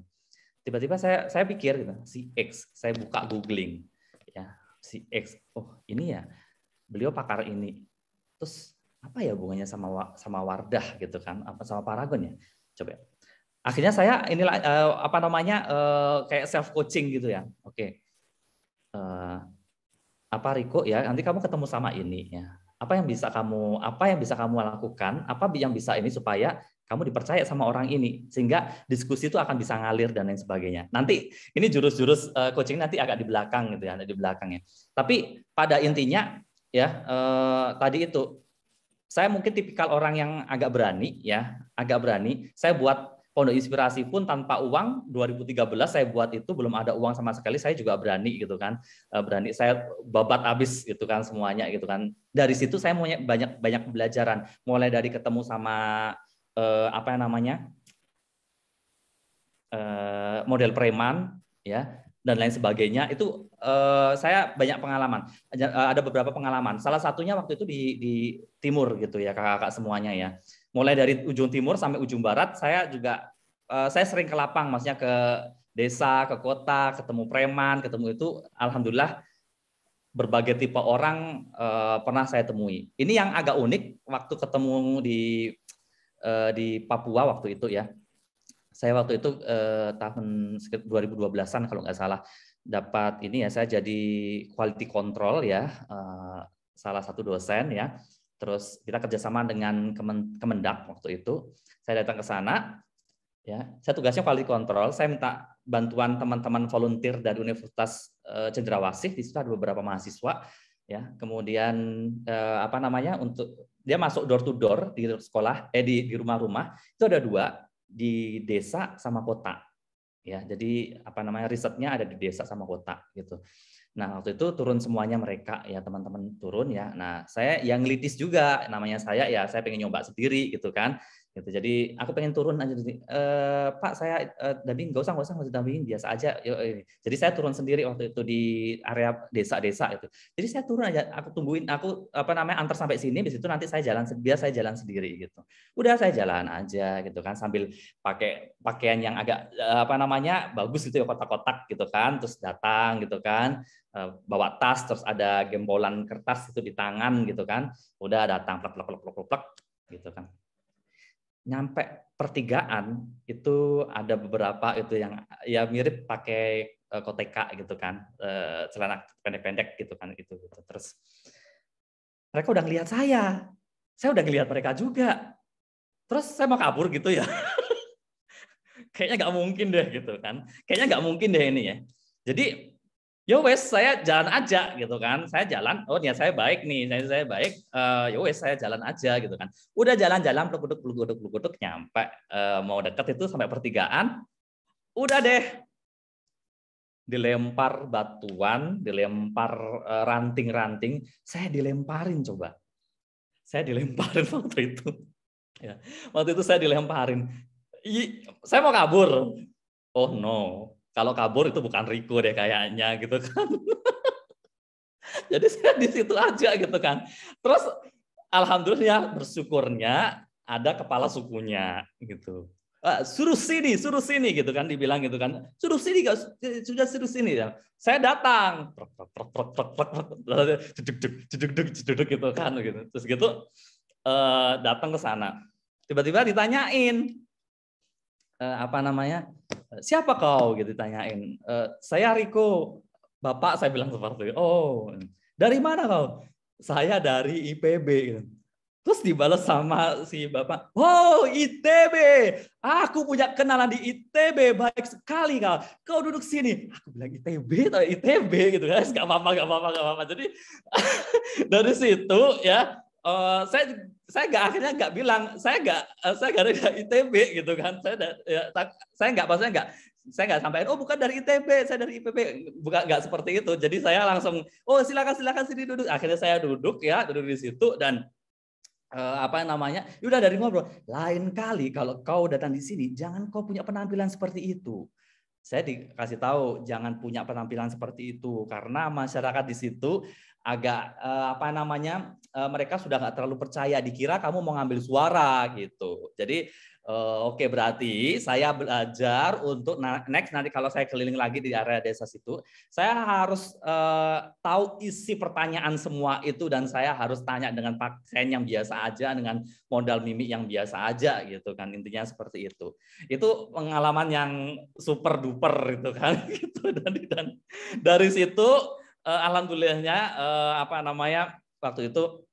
Tiba-tiba saya saya pikir gitu si X saya buka googling. Ya si X oh ini ya beliau pakar ini. Terus apa ya hubungannya sama sama Wardah gitu kan? Apa sama Paragon ya? Coba. Akhirnya saya inilah uh, apa namanya uh, kayak self coaching gitu ya. Oke. Uh, apa Riko ya nanti kamu ketemu sama ini ya apa yang bisa kamu apa yang bisa kamu lakukan apa yang bisa ini supaya kamu dipercaya sama orang ini sehingga diskusi itu akan bisa ngalir dan lain sebagainya. Nanti ini jurus-jurus uh, coaching nanti agak di belakang gitu ya di belakang ya. Tapi pada intinya ya uh, tadi itu saya mungkin tipikal orang yang agak berani ya agak berani. Saya buat Pondok Inspirasi pun tanpa uang 2013 saya buat itu belum ada uang sama sekali saya juga berani gitu kan. Eh, berani saya babat habis gitu kan semuanya gitu kan. Dari situ saya mau banyak banyak pembelajaran mulai dari ketemu sama eh, apa namanya eh, model preman ya dan lain sebagainya. Itu eh, saya banyak pengalaman. Eh, ada beberapa pengalaman. Salah satunya waktu itu di di timur gitu ya kakak-kakak semuanya ya mulai dari ujung timur sampai ujung barat saya juga uh, saya sering ke lapang maksudnya ke desa ke kota ketemu preman ketemu itu alhamdulillah berbagai tipe orang uh, pernah saya temui. Ini yang agak unik waktu ketemu di uh, di Papua waktu itu ya. Saya waktu itu uh, tahun 2012an kalau nggak salah dapat ini ya saya jadi quality control ya salah satu dosen ya Terus kita kerjasama dengan Kemendak waktu itu. Saya datang ke sana, ya. Saya tugasnya quality control. Saya minta bantuan teman-teman volunteer dari Universitas eh, Cendrawasih. Di situ ada beberapa mahasiswa, ya. Kemudian eh, apa namanya untuk dia masuk door to door di sekolah, eh di di rumah-rumah. Itu ada dua di desa sama kota. Ya, jadi apa namanya risetnya ada di desa sama kota gitu. Nah, waktu itu turun semuanya mereka ya teman-teman turun ya. Nah, saya yang litis juga namanya saya ya saya pengen nyoba sendiri gitu kan gitu. Jadi aku pengen turun aja e, pak saya e, dampingin nggak usah nggak usah nggak usah biasa aja. Yo, ini. jadi saya turun sendiri waktu itu di area desa-desa itu jadi saya turun aja aku tungguin aku apa namanya antar sampai sini di situ nanti saya jalan biar saya jalan sendiri gitu. Udah saya jalan aja gitu kan sambil pakai pakaian yang agak apa namanya bagus gitu ya kotak-kotak gitu kan terus datang gitu kan bawa tas terus ada gembolan kertas itu di tangan gitu kan. Udah datang plek plek plek plek plek gitu kan nyampe pertigaan itu ada beberapa itu yang ya mirip pakai uh, koteka gitu kan uh, celana pendek-pendek gitu kan itu gitu. terus mereka udah ngelihat saya. Saya udah ngelihat mereka juga. Terus saya mau kabur gitu ya. Kayaknya nggak mungkin deh gitu kan. Kayaknya nggak mungkin deh ini ya. Jadi ya wes saya jalan aja gitu kan. Saya jalan oh niat saya baik nih saya saya baik uh, wes saya jalan aja gitu kan. Udah jalan-jalan peluk peluk peluk nyampe uh, mau deket itu sampai pertigaan udah deh. Dilempar batuan dilempar uh, ranting-ranting saya dilemparin coba. Saya dilemparin waktu itu. Ya waktu itu saya dilemparin. I, saya mau kabur. Oh no kalau kabur itu bukan Riko deh kayaknya gitu kan. Jadi saya di situ aja gitu kan. Terus alhamdulillah bersyukurnya ada kepala sukunya gitu. "Ah, suruh sini, suruh sini gitu kan dibilang gitu kan. Suruh sini kau sudah suruh sini ya. Saya datang. Jeduk, jeduk gitu kan gitu. Terus gitu eh, datang ke sana. Tiba-tiba ditanyain apa namanya? Siapa kau gitu ditanyain. "Eh, saya Riko. Bapak saya bilang seperti itu. Oh, dari mana kau? Saya dari IPB gitu. Terus dibalas sama si bapak, wow ITB, aku punya kenalan di ITB, baik sekali kau. Kau duduk sini. Aku bilang ITB atau ITB gitu kan, gak apa-apa, gak apa-apa, gak apa-apa. Jadi dari situ ya, eh, saya saya nggak akhirnya nggak bilang. Saya nggak eh, saya nggak dari ITB gitu kan, saya da- ya, tak- saya nggak maksudnya nggak saya nggak sampaikan oh bukan dari ITB saya dari IPB bukan nggak seperti itu. Jadi saya langsung oh silakan silakan sini duduk. Akhirnya saya duduk ya duduk di situ dan eh, apa namanya ya udah dari ngobrol. Lain kali kalau kau datang di sini jangan kau punya penampilan seperti itu. Saya dikasih tahu jangan punya penampilan seperti itu. Karena masyarakat di situ agak eh, apa namanya eh, mereka sudah nggak terlalu percaya dikira kamu mau ngambil suara gitu. Jadi eh, oke berarti saya belajar untuk next nanti kalau saya keliling lagi di area desa situ saya harus eh, tahu isi pertanyaan semua itu dan saya harus tanya dengan pakaian yang biasa aja dengan modal mimik yang biasa aja gitu kan. Intinya seperti itu. Itu pengalaman yang super duper itu kan gitu. Dan, dan dari situ eh, alhamdulillahnya eh, apa namanya waktu itu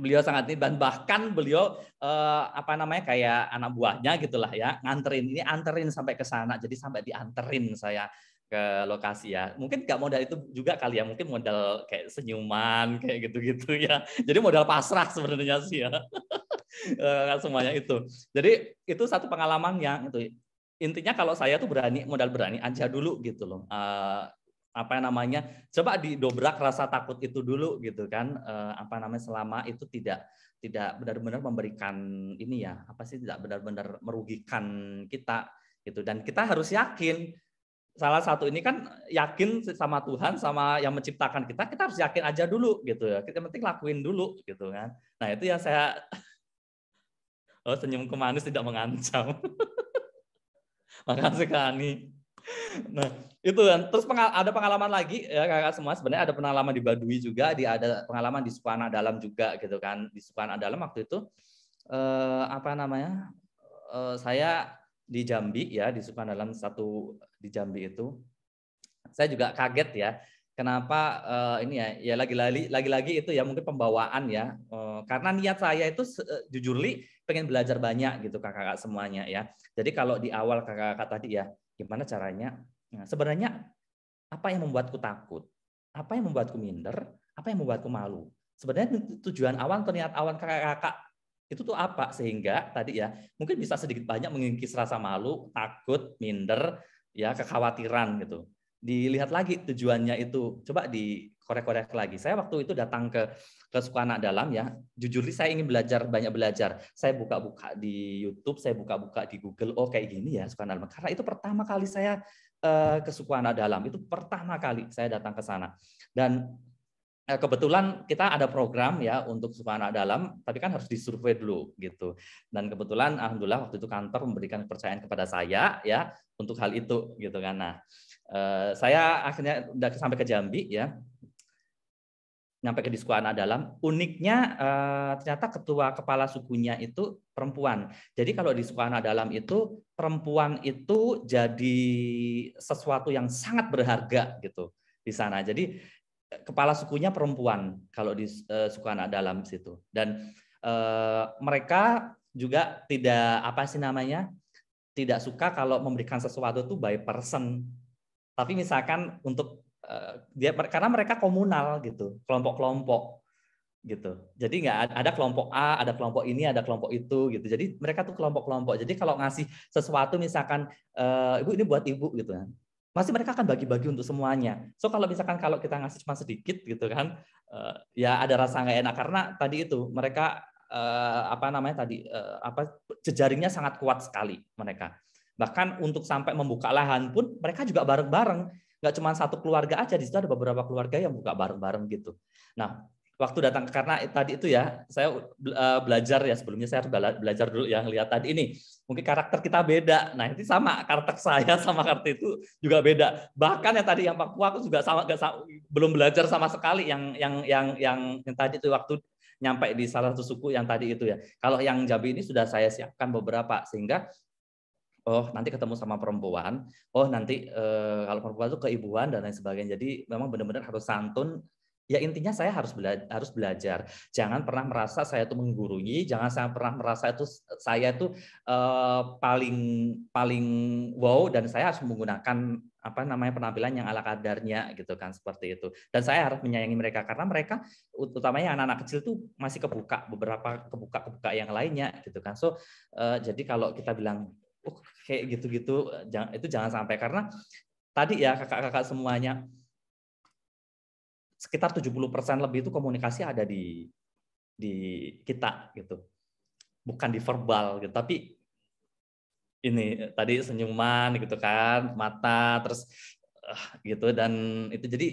beliau sangat ini dan bahkan beliau eh, apa namanya kayak anak buahnya gitulah ya nganterin ini anterin sampai ke sana jadi sampai dianterin saya ke lokasi ya. Mungkin nggak modal itu juga kali ya mungkin modal kayak senyuman kayak gitu-gitu ya. Jadi modal pasrah sebenarnya sih ya. Eh, semuanya itu. Jadi itu satu pengalaman yang itu intinya kalau saya tuh berani modal berani aja dulu gitu loh. Eh, apa namanya coba didobrak rasa takut itu dulu gitu kan Eh, apa namanya selama itu tidak tidak benar-benar memberikan ini ya apa sih tidak benar-benar merugikan kita gitu. Dan kita harus yakin salah satu ini kan yakin sama Tuhan sama yang menciptakan kita kita harus yakin aja dulu gitu ya. Kita penting lakuin dulu gitu kan. Nah itu yang saya oh senyumku manis tidak mengancam. Makasih Kak Ani nah itu kan. Terus pengal- ada pengalaman lagi ya kakak semua. Sebenarnya ada pengalaman di Baduy juga di ada pengalaman di suku anak dalam juga gitu kan. Di suku anak dalam waktu itu eh, apa namanya eh, saya di Jambi ya di suku anak dalam satu di Jambi itu. Saya juga kaget ya kenapa eh, ini ya ya lagi-lagi lagi-lagi itu ya mungkin pembawaan ya. Eh, karena niat saya itu eh, jujur li pengen belajar banyak gitu kakak-kakak semuanya ya. Jadi kalau di awal kakak-kakak tadi ya gimana caranya? Nah, sebenarnya apa yang membuatku takut? Apa yang membuatku minder? Apa yang membuatku malu? Sebenarnya tu- tujuan awal niat awal kakak-kakak itu tuh apa? Sehingga tadi ya mungkin bisa sedikit banyak mengikis rasa malu takut minder ya kekhawatiran gitu dilihat lagi tujuannya itu. Coba dikorek-korek lagi. Saya waktu itu datang ke ke dalam ya jujur nih saya ingin belajar banyak belajar. Saya buka-buka di YouTube saya buka-buka di Google oh kayak gini ya suku anak dalam. Karena itu pertama kali saya eh, ke suku dalam. Itu pertama kali saya datang ke sana. Dan eh, kebetulan kita ada program ya untuk suku anak dalam tapi kan harus disurvei dulu gitu. Dan kebetulan alhamdulillah waktu itu kantor memberikan kepercayaan kepada saya ya untuk hal itu gitu kan. Nah eh, saya akhirnya udah sampai ke Jambi ya. Nyampe ke suku anak dalam. Uniknya eh, ternyata ketua kepala sukunya itu perempuan. Jadi kalau di suku anak dalam itu perempuan itu jadi sesuatu yang sangat berharga gitu di sana. Jadi eh, kepala sukunya perempuan kalau di eh, suku anak dalam situ. Dan eh, mereka juga tidak apa sih namanya tidak suka kalau memberikan sesuatu itu by person tapi misalkan untuk eh, dia karena mereka komunal gitu kelompok-kelompok gitu. Jadi nggak ada- kelompok A ada kelompok ini ada kelompok itu gitu. Jadi mereka tuh kelompok-kelompok. Jadi kalau ngasih sesuatu misalkan eh, ibu ini buat ibu gitu kan pasti mereka akan bagi-bagi untuk semuanya. So kalau misalkan kalau kita ngasih cuma sedikit gitu kan eh, ya ada rasa nggak enak. Karena tadi itu mereka apa namanya tadi apa jejaringnya sangat kuat sekali mereka bahkan untuk sampai membuka lahan pun mereka juga bareng-bareng. Nggak cuma satu keluarga aja di situ ada beberapa keluarga yang buka bareng-bareng gitu. Nah waktu datang karena tadi itu ya saya uh, belajar ya sebelumnya saya harus belajar dulu yang lihat tadi ini. Mungkin karakter kita beda. Nah itu sama karakter saya sama karakter itu juga beda. Bahkan yang tadi yang Papua aku juga sama, gak, belum belajar sama sekali yang yang yang yang, yang tadi itu waktu nyampe di salah satu suku yang tadi itu ya. Kalau yang Jambi ini sudah saya siapkan beberapa sehingga oh nanti ketemu sama perempuan, oh nanti eh, kalau perempuan itu keibuan dan lain sebagainya. Jadi memang benar-benar harus santun, ya intinya saya harus bela harus belajar. Jangan pernah merasa saya itu menggurui, jangan saya pernah merasa itu saya itu uh, paling paling wow dan saya harus menggunakan apa namanya penampilan yang ala kadarnya gitu kan seperti itu. Dan saya harus menyayangi mereka karena mereka utamanya anak-anak kecil tuh masih kebuka beberapa kebuka-kebuka yang lainnya gitu kan. So uh, jadi kalau kita bilang oh, kayak gitu-gitu itu jangan sampai. Karena tadi ya kakak-kakak semuanya sekitar 70% lebih itu komunikasi ada di di kita gitu. Bukan di verbal gitu, tapi ini tadi senyuman gitu kan, mata terus uh, gitu. Dan itu jadi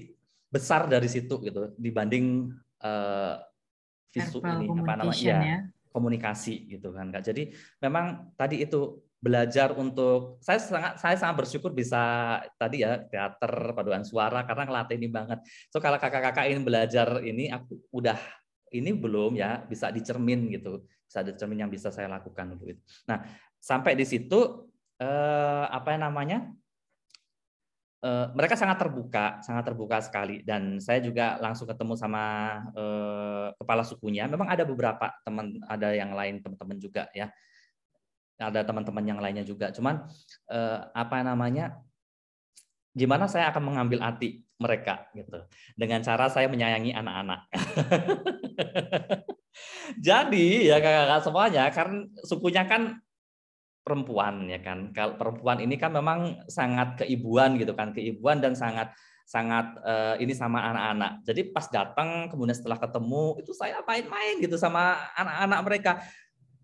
besar dari situ gitu. Dibanding uh, visu ini apa namanya ya, komunikasi gitu kan Kak. Jadi memang tadi itu belajar untuk saya sangat saya sangat bersyukur bisa tadi ya teater paduan suara karena ngelatih ini banget. So kalau kakak-kakak ingin belajar ini aku udah ini belum ya bisa dicermin gitu. Bisa dicermin yang bisa saya lakukan gitu. Nah, sampai di situ eh, apa namanya? Eh, mereka sangat terbuka, sangat terbuka sekali dan saya juga langsung ketemu sama eh, kepala sukunya. Memang ada beberapa teman ada yang lain teman-teman juga ya ada teman-teman yang lainnya juga. Cuman eh, apa namanya? Gimana saya akan mengambil hati mereka gitu dengan cara saya menyayangi anak-anak. Jadi ya kakak-kakak semuanya kan sukunya kan perempuan ya kan. Kalau perempuan ini kan memang sangat keibuan gitu kan, keibuan dan sangat sangat uh, ini sama anak-anak. Jadi pas datang kemudian setelah ketemu itu saya main-main gitu sama anak-anak mereka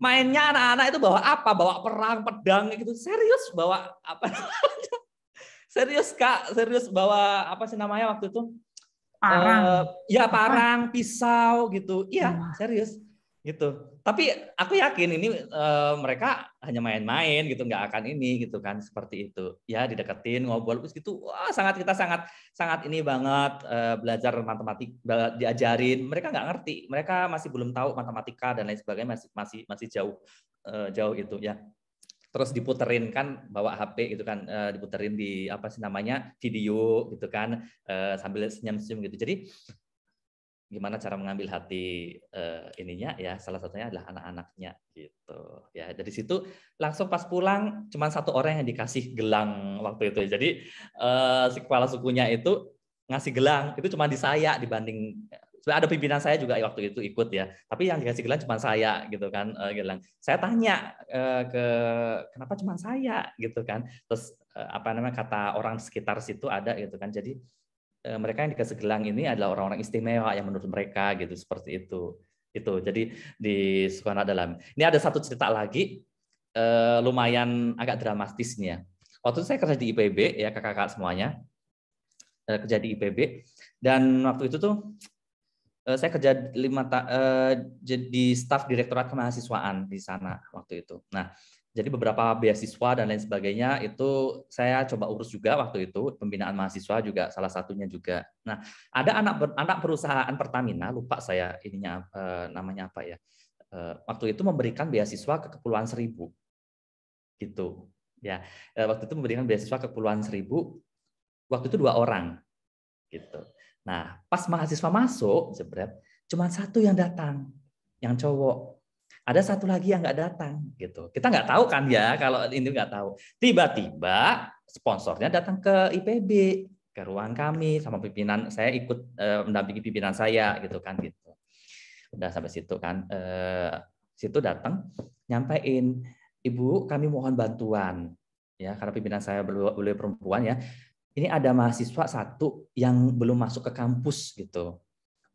mainnya anak-anak itu bawa apa? Bawa perang, pedang gitu. Serius bawa apa Serius Kak, serius bawa apa sih namanya waktu itu? Parang. Uh, ya parang, pisau gitu. Iya, serius gitu. Tapi aku yakin ini uh, mereka hanya main-main gitu, nggak akan ini gitu kan seperti itu. Ya dideketin, ngobrol terus gitu. Wah sangat kita sangat sangat ini banget uh, belajar matematik diajarin. Mereka nggak ngerti, mereka masih belum tahu matematika dan lain sebagainya masih masih masih jauh uh, jauh itu ya. Terus diputerin kan bawa HP gitu kan, diputerin di apa sih namanya video gitu kan sambil senyum-senyum gitu. Jadi gimana cara mengambil hati uh, ininya ya salah satunya adalah anak-anaknya gitu. Ya dari situ langsung pas pulang cuma satu orang yang dikasih gelang waktu itu. Jadi uh, si kepala sukunya itu ngasih gelang itu cuma di saya dibanding ada pimpinan saya juga waktu itu ikut ya tapi yang dikasih gelang cuma saya gitu kan uh, gelang. Saya tanya uh, ke kenapa cuma saya? Gitu kan. Terus uh, apa namanya kata orang sekitar situ ada gitu kan. Jadi mereka yang dikasih gelang ini adalah orang-orang istimewa yang menurut mereka gitu seperti itu. Itu jadi di Sukana dalam ini ada satu cerita lagi eh, lumayan agak dramatisnya. Waktu itu saya kerja di IPB ya kakak-kakak semuanya. Eh, kerja di IPB dan waktu itu tuh eh, saya kerja lima ta eh, jadi staf direktorat kemahasiswaan di sana waktu itu. Nah jadi beberapa beasiswa dan lain sebagainya itu saya coba urus juga waktu itu pembinaan mahasiswa juga salah satunya juga. Nah ada anak anak perusahaan Pertamina lupa saya ininya eh, namanya apa ya eh, waktu itu memberikan beasiswa ke Kepulauan Seribu gitu ya eh, waktu itu memberikan beasiswa ke Kepulauan Seribu waktu itu dua orang gitu. Nah pas mahasiswa masuk jebret cuma satu yang datang yang cowok ada satu lagi yang nggak datang gitu. Kita nggak tahu kan ya kalau ini nggak tahu. Tiba-tiba sponsornya datang ke IPB ke ruang kami sama pimpinan saya ikut eh, mendampingi pimpinan saya gitu kan gitu. Udah sampai situ kan eh, situ datang nyampein Ibu kami mohon bantuan ya karena pimpinan saya boleh perempuan ya. Ini ada mahasiswa satu yang belum masuk ke kampus gitu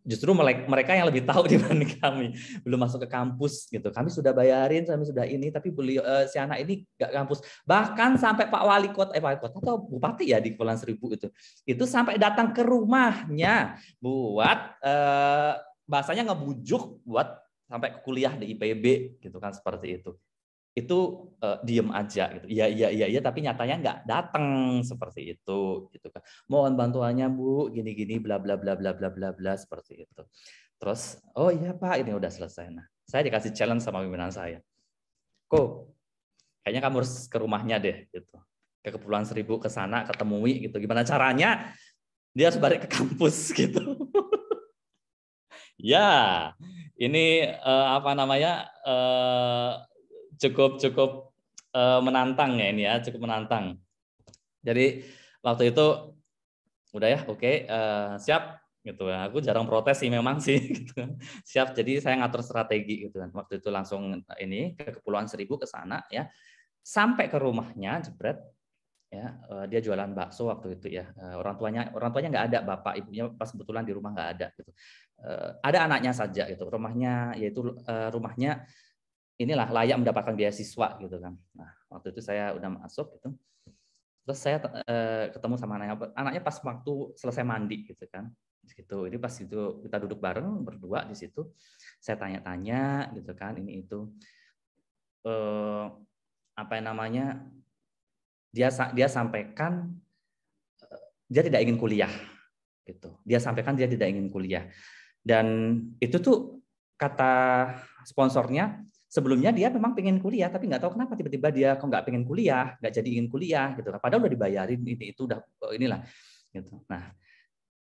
justru mereka yang lebih tahu dibanding kami. Belum masuk ke kampus gitu. Kami sudah bayarin kami sudah ini tapi beliau uh, si anak ini nggak kampus. Bahkan sampai Pak Wali Kota eh Wali Kota atau Bupati ya di Kepulauan Seribu itu. Itu sampai datang ke rumahnya buat uh, bahasanya ngebujuk buat sampai kuliah di IPB gitu kan seperti itu itu uh, diem aja gitu. Iya iya iya iya tapi nyatanya nggak datang seperti itu gitu kan. Mohon bantuannya bu gini gini bla bla bla bla bla bla bla seperti itu. Terus oh iya pak ini udah selesai. Nah saya dikasih challenge sama pimpinan saya. Kok kayaknya kamu harus ke rumahnya deh gitu. Ke Kepulauan Seribu ke sana ketemui gitu. Gimana caranya dia harus balik ke kampus gitu. Ya ini uh, apa namanya uh, cukup cukup uh, menantang ya ini ya, cukup menantang. Jadi waktu itu udah ya, oke, okay, uh, eh, siap gitu ya. Aku jarang protes sih memang sih gitu. Siap. Jadi saya ngatur strategi gitu kan. Waktu itu langsung ini ke Kepulauan Seribu ke sana ya. Sampai ke rumahnya jebret ya dia jualan bakso waktu itu ya orang tuanya orang tuanya nggak ada bapak ibunya pas kebetulan di rumah nggak ada gitu ada anaknya saja gitu rumahnya yaitu rumahnya inilah layak mendapatkan beasiswa gitu kan. Nah, waktu itu saya udah masuk gitu. Terus saya eh, ketemu sama anaknya, anaknya pas waktu selesai mandi gitu kan. Gitu. Ini pas itu kita duduk bareng berdua di situ. Saya tanya-tanya gitu kan, ini itu eh, apa yang namanya? Dia dia sampaikan eh, dia tidak ingin kuliah gitu. Dia sampaikan dia tidak ingin kuliah. Dan itu tuh kata sponsornya sebelumnya dia memang pengen kuliah tapi nggak tahu kenapa tiba-tiba dia kok nggak pengen kuliah nggak jadi ingin kuliah gitu padahal udah dibayarin ini itu udah oh, inilah gitu. Nah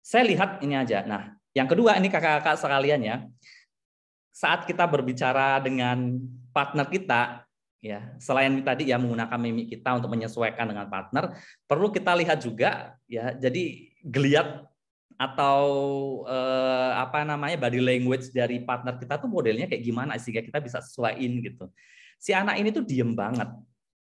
saya lihat ini aja. Nah yang kedua ini kakak-kakak sekalian ya. Saat kita berbicara dengan partner kita ya selain tadi ya menggunakan mimik kita untuk menyesuaikan dengan partner perlu kita lihat juga ya jadi geliat atau eh, apa namanya body language dari partner kita tuh modelnya kayak gimana sehingga kita bisa sesuaiin gitu. Si anak ini tuh diem banget,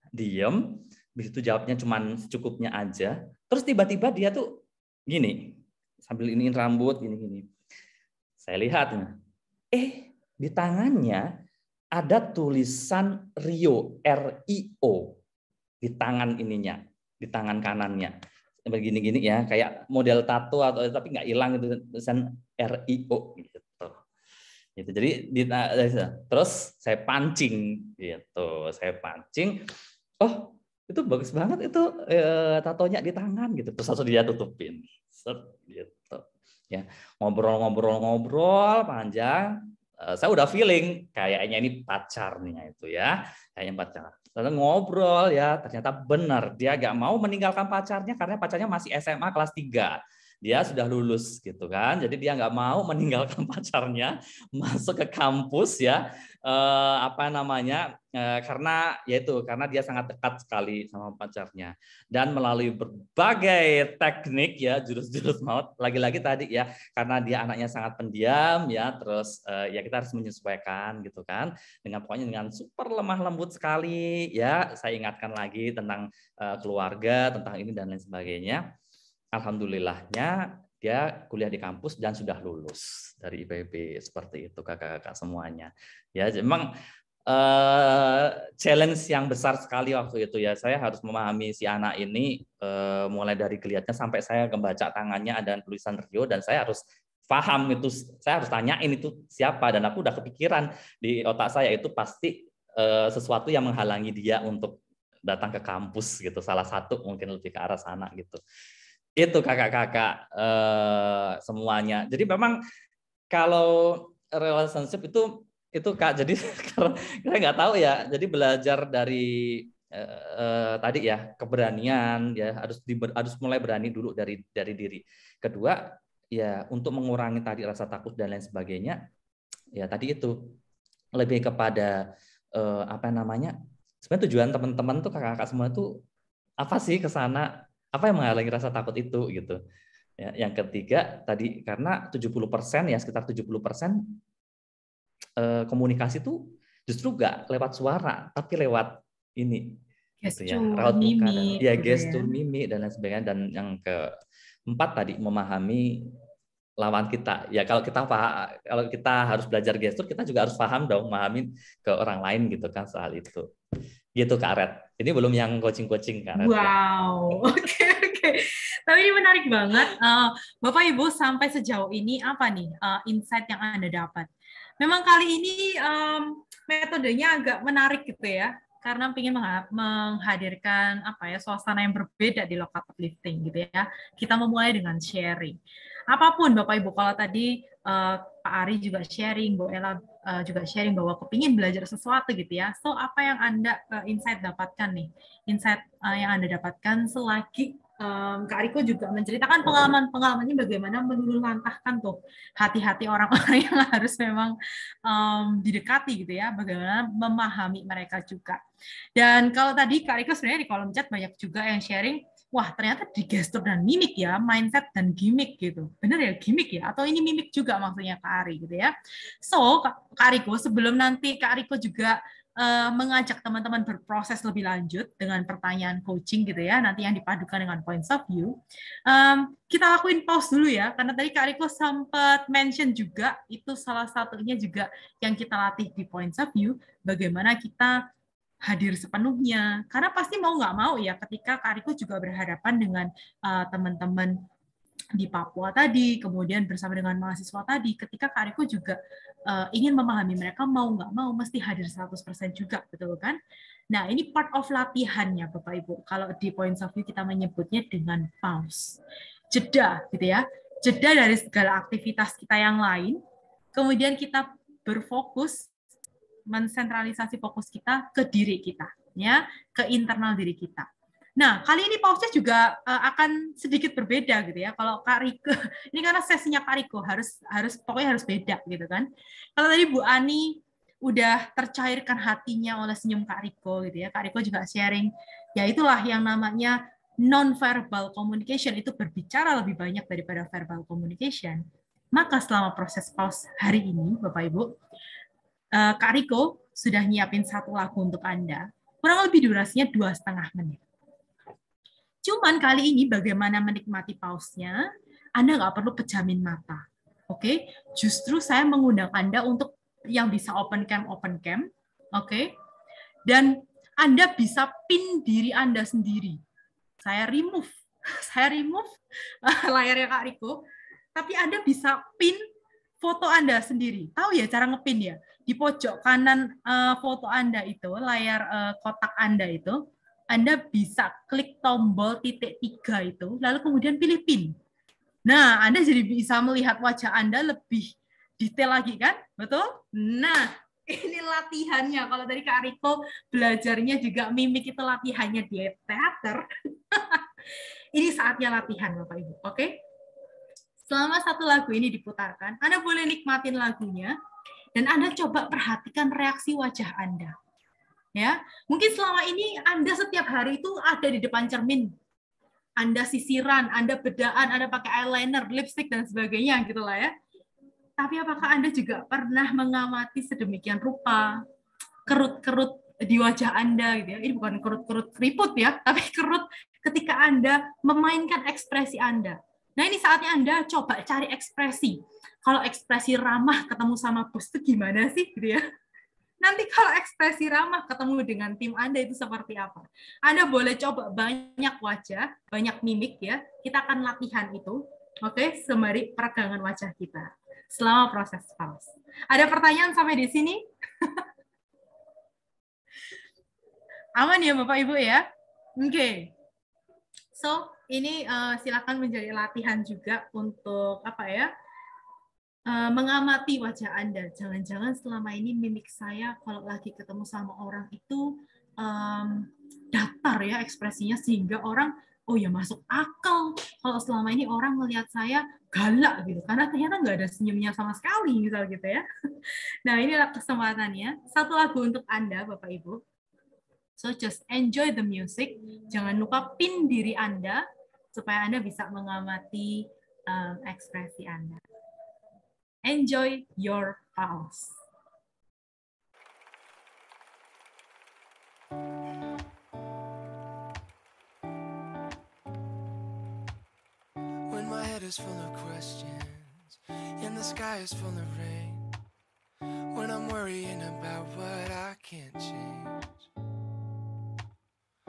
diem, begitu jawabnya cuman secukupnya aja. Terus tiba-tiba dia tuh gini, sambil iniin rambut gini-gini. Saya lihat, eh di tangannya ada tulisan Rio, R I O di tangan ininya, di tangan kanannya begini-gini ya kayak model tato atau tapi nggak hilang itu tulisan RIO gitu. Gitu jadi di, terus saya pancing gitu. Saya pancing oh itu bagus banget itu eh, tatonya di tangan gitu. Terus langsung dia tutupin. Set, gitu. Ya ngobrol-ngobrol-ngobrol panjang. Eh, saya udah feeling kayaknya ini pacarnya itu ya kayaknya pacar Lalu ngobrol ya, ternyata benar dia gak mau meninggalkan pacarnya karena pacarnya masih SMA kelas 3 dia sudah lulus gitu kan. Jadi dia nggak mau meninggalkan pacarnya masuk ke kampus ya. Eh, apa namanya? Eh, karena yaitu karena dia sangat dekat sekali sama pacarnya. Dan melalui berbagai teknik ya jurus-jurus maut lagi-lagi tadi ya karena dia anaknya sangat pendiam ya terus eh, ya kita harus menyesuaikan gitu kan. Dengan pokoknya dengan super lemah lembut sekali ya saya ingatkan lagi tentang eh, keluarga tentang ini dan lain sebagainya alhamdulillahnya dia kuliah di kampus dan sudah lulus dari IPB seperti itu kakak-kakak semuanya. Ya, memang uh, challenge yang besar sekali waktu itu ya. Saya harus memahami si anak ini uh, mulai dari kelihatannya sampai saya membaca tangannya ada tulisan Rio dan saya harus paham itu saya harus tanyain itu siapa dan aku udah kepikiran di otak saya itu pasti uh, sesuatu yang menghalangi dia untuk datang ke kampus gitu salah satu mungkin lebih ke arah sana gitu itu kakak-kakak uh, semuanya. Jadi memang kalau relationship itu itu kak jadi saya nggak tahu ya. Jadi belajar dari uh, uh, tadi ya keberanian ya harus di, harus mulai berani dulu dari dari diri. Kedua ya untuk mengurangi tadi rasa takut dan lain sebagainya ya tadi itu lebih kepada uh, apa namanya sebenarnya tujuan teman-teman tuh kakak-kakak semua tuh apa sih ke sana apa yang menghalangi rasa takut itu gitu. Ya, yang ketiga tadi karena 70% ya sekitar 70% eh, komunikasi itu justru gak lewat suara tapi lewat ini gestur, gitu ya, raut muka dan ya gitu gestur ya. mimik dan lain sebagainya dan yang keempat tadi memahami lawan kita ya kalau kita kalau kita harus belajar gestur kita juga harus paham dong memahami ke orang lain gitu kan soal itu gitu Kak Red. Ini belum yang coaching-coaching Kak Red. Ya. Wow, oke oke. Tapi ini menarik banget. Uh, Bapak Ibu sampai sejauh ini apa nih uh, insight yang anda dapat? Memang kali ini metodenya agak menarik gitu ya, karena ingin menghadirkan apa ya suasana yang berbeda di lokal uplifting gitu ya. Kita memulai dengan sharing. Apa pun Bapak Ibu, kalau tadi uh, Pak Ari juga sharing, Bu Ella uh, juga sharing bahwa kepingin belajar sesuatu gitu ya. So apa yang anda uh, insight dapatkan nih? Insight uh, yang anda dapatkan selagi um, Kak Riko juga menceritakan pengalaman-pengalamannya bagaimana meluluhlantahkan tuh hati-hati orang-orang yang harus memang um, didekati gitu ya, bagaimana memahami mereka juga. Dan kalau tadi Kak Riko sebenarnya di kolom chat banyak juga yang sharing wah ternyata di gestur dan mimik ya, mindset dan gimmick gitu. Bener ya gimmick ya? Atau ini mimik juga maksudnya Kak Ari gitu ya. So, Kak Riko, sebelum nanti Kak Riko juga uh, mengajak teman-teman berproses lebih lanjut dengan pertanyaan coaching gitu ya, nanti yang dipadukan dengan points of view, um, kita lakuin pause dulu ya, karena tadi Kak Riko sempat mention juga, itu salah satunya juga yang kita latih di points of view, bagaimana kita hadir sepenuhnya. Karena pasti mau nggak mau ya ketika Kariko juga berhadapan dengan uh, teman-teman di Papua tadi kemudian bersama dengan mahasiswa tadi ketika Kariko juga uh, ingin memahami mereka mau nggak mau mesti hadir 100% juga betul kan? Nah ini part of latihannya Bapak Ibu. Kalau di point of view kita menyebutnya dengan pause. Jeda gitu ya. Jeda dari segala aktivitas kita yang lain. Kemudian kita berfokus mensentralisasi fokus kita ke diri kita, ya, ke internal diri kita. Nah, kali ini pausnya juga uh, akan sedikit berbeda gitu ya. Kalau Kak Riko, ini karena sesinya Kak Riko harus harus pokoknya harus beda gitu kan. Kalau tadi Bu Ani udah tercairkan hatinya oleh senyum Kak Riko gitu ya. Kak Riko juga sharing, ya itulah yang namanya non-verbal communication itu berbicara lebih banyak daripada verbal communication. Maka selama proses pause hari ini, Bapak Ibu, uh, Kak Riko sudah nyiapin satu lagu untuk Anda. Kurang lebih durasinya dua setengah menit. Cuman kali ini bagaimana menikmati pausnya, Anda nggak perlu pejamin mata. Oke, okay? justru saya mengundang Anda untuk yang bisa open cam, open cam. Oke, okay? dan Anda bisa pin diri Anda sendiri. Saya remove, saya remove layarnya Kak Riko, tapi Anda bisa pin foto Anda sendiri. Tahu ya cara ngepin ya? Di pojok kanan uh, foto Anda itu, layar uh, kotak Anda itu, Anda bisa klik tombol titik tiga itu, lalu kemudian pilih pin. Nah, Anda jadi bisa melihat wajah Anda lebih detail lagi kan? Betul? Nah, ini latihannya. Kalau dari Kak Riko belajarnya juga mimik itu latihannya di teater. ini saatnya latihan Bapak Ibu. Oke? Selama satu lagu ini diputarkan, Anda boleh nikmatin lagunya, dan Anda coba perhatikan reaksi wajah Anda. Ya, mungkin selama ini Anda setiap hari itu ada di depan cermin. Anda sisiran, Anda bedaan, Anda pakai eyeliner, lipstick dan sebagainya gitulah ya. Tapi apakah Anda juga pernah mengamati sedemikian rupa kerut-kerut di wajah Anda gitu ya. Ini bukan kerut-kerut keriput ya, tapi kerut ketika Anda memainkan ekspresi Anda. Nah, ini saatnya Anda coba cari ekspresi. Kalau ekspresi ramah ketemu sama bos itu gimana sih gitu ya? Nanti kalau ekspresi ramah ketemu dengan tim Anda itu seperti apa? Anda boleh coba banyak wajah banyak mimik ya. Kita akan latihan itu oke? Okay? sembari peregangan wajah kita selama proses pause ada pertanyaan sampai di sini? Aman ya Bapak Ibu ya? Oke. Okay. so ini uh, silakan menjadi latihan juga untuk apa ya uh, mengamati wajah Anda. Jangan-jangan selama ini mimik saya kalau lagi ketemu sama orang itu um, datar ya ekspresinya sehingga orang oh ya masuk akal kalau selama ini orang melihat saya galak gitu karena ternyata nggak ada senyumnya sama sekali misal gitu ya. Nah inilah kesempatannya satu lagu untuk anda bapak ibu. So just enjoy the music. Jangan lupa pin diri anda supaya anda bisa mengamati um, ekspresi anda. Enjoy your pause. When my head is full of questions and the sky is full of rain, when I'm worrying about what I can't change,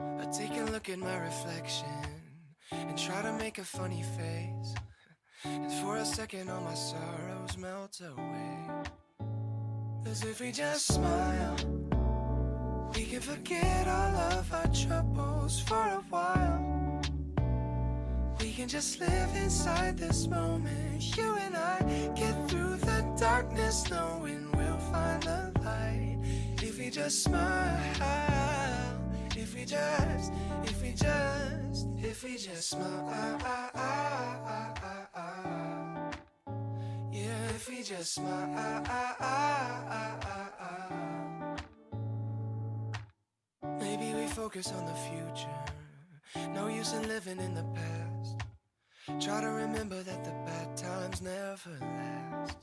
I take a look at my reflection and try to make a funny face. And for a second, all my sorrows melt away. Cause if we just smile, we can forget all of our troubles for a while. We can just live inside this moment. You and I get through the darkness, knowing we'll find the light. If we just smile, if we just, if we just, if we just smile. Ah, ah, ah, yeah, if we just smile. Maybe we focus on the future. No use in living in the past. Try to remember that the bad times never last.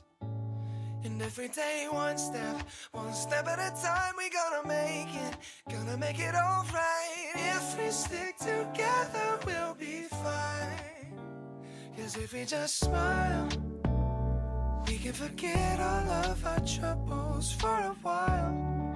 And every day, one step, one step at a time, we gonna make it, gonna make it alright. If we stick together, we'll be fine. Cause if we just smile, we can forget all of our troubles for a while.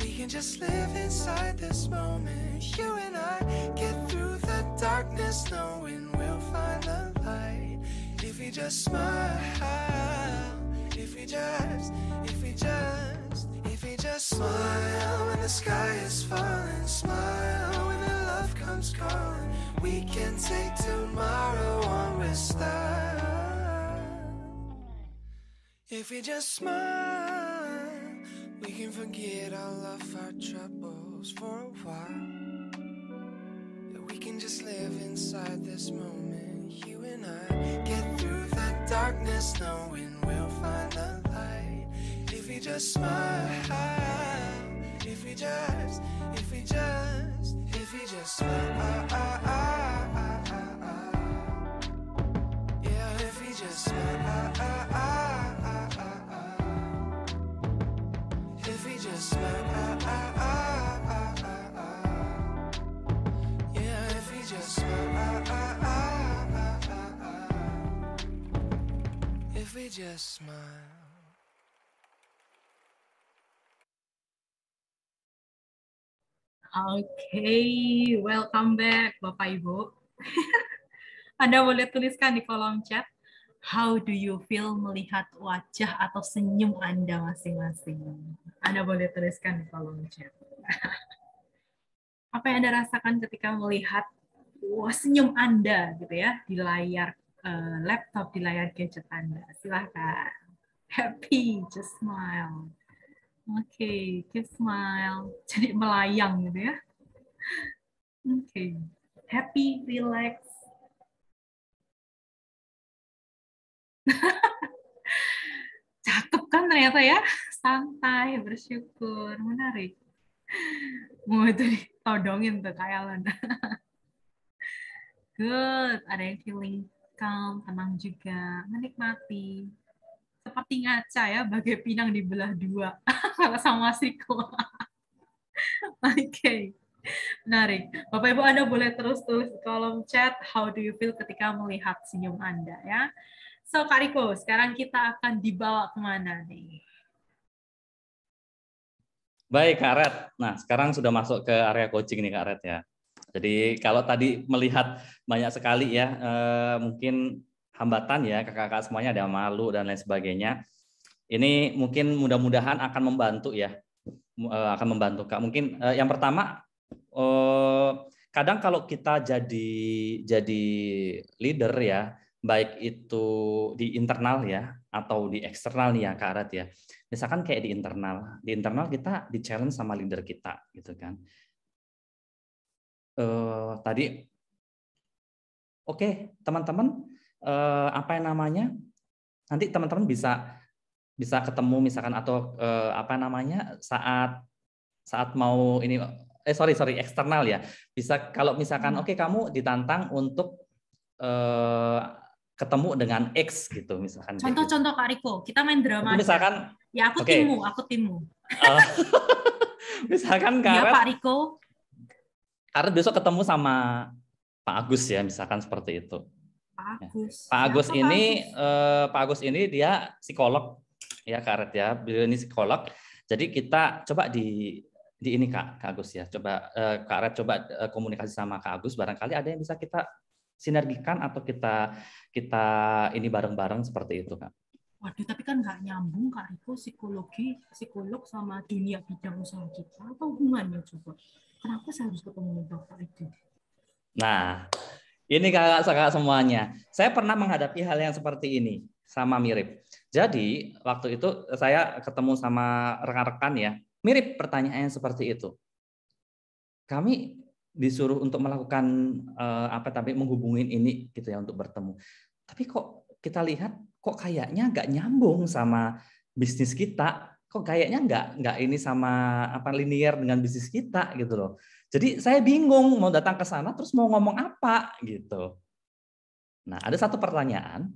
We can just live inside this moment. You and I get through the darkness, knowing we'll find the light. If we just smile, if we just, if we just, if we just smile when the sky is falling, smile when the love comes calling. We can take tomorrow on with style. If we just smile, we can forget all of our troubles for a while. We can just live inside this moment. You and I get through darkness, knowing we'll find the light. If we just smile, if we just, if we just, if we just smile. Yeah, if we just smile. If we just smile, just smile. Oke, welcome back Bapak Ibu. Anda boleh tuliskan di kolom chat, how do you feel melihat wajah atau senyum Anda masing-masing? Anda boleh tuliskan di kolom chat. Apa yang Anda rasakan ketika melihat wah, senyum Anda gitu ya di layar eh, laptop, di layar gadget Anda? Silahkan. Happy, just smile. Oke, keep smile. Jadi melayang gitu ya. Oke. Happy, relax. Cakep kan ternyata ya. Santai, bersyukur. Menarik. Mau itu ditodongin tuh kayak. Good. Ada yang feeling calm, tenang juga. Menikmati seperti ngaca ya, bagai pinang dibelah dua. Kalau sama siku. Oke, menarik. Bapak Ibu Anda boleh terus tulis di kolom chat how do you feel ketika melihat senyum Anda ya. So Kak Riko, sekarang kita akan dibawa ke mana nih? Baik, Kak Red. Nah, sekarang sudah masuk ke area coaching nih, Kak Red ya. Jadi kalau tadi melihat banyak sekali ya, eh, mungkin hambatan ya, kakak-kakak semuanya ada malu dan lain sebagainya. Ini mungkin mudah-mudahan akan membantu ya, eh, akan membantu Kak. Mungkin eh, yang pertama, kadang kalau kita jadi jadi leader ya, baik itu di internal ya atau di eksternal nih ya Kak Red ya. Misalkan kayak di internal, di internal kita di challenge sama leader kita gitu kan. Eh, tadi oke teman-teman eh, apa yang namanya nanti teman-teman bisa bisa ketemu misalkan atau eh, apa namanya saat saat mau ini eh sorry sorry eksternal ya bisa kalau misalkan oke kamu ditantang untuk eh, ketemu dengan X gitu misalkan gitu. Contoh-contoh Kak Riko, kita main drama. Itu aja. misalkan ya aku oke. timmu, aku timmu. Eh, misalkan Ya Karet Pak Riko, Karet besok ketemu sama Pak Agus ya misalkan seperti itu Pak Agus. Pak Agus Siapa ini Agus? eh, Pak Agus ini dia psikolog ya Karet ya beliau ini psikolog jadi kita coba di di ini Kak, Kak Agus ya. Coba eh, Kak Red coba eh, komunikasi sama Kak Agus barangkali ada yang bisa kita sinergikan atau kita kita ini bareng-bareng seperti itu Kak. Waduh, tapi kan nggak nyambung Kak Riko psikologi, psikolog sama dunia bidang usaha kita. Apa hubungannya coba? Kenapa saya harus ketemu Bapak itu? Nah, ini kakak-kakak semuanya. Saya pernah menghadapi hal yang seperti ini, sama mirip. Jadi, waktu itu saya ketemu sama rekan-rekan ya, mirip pertanyaannya seperti itu. Kami disuruh untuk melakukan eh, apa tapi menghubungin ini gitu ya untuk bertemu. Tapi kok kita lihat kok kayaknya nggak nyambung sama bisnis kita, kok kayaknya nggak nggak ini sama apa linear dengan bisnis kita gitu loh. Jadi saya bingung mau datang ke sana terus mau ngomong apa gitu. Nah ada satu pertanyaan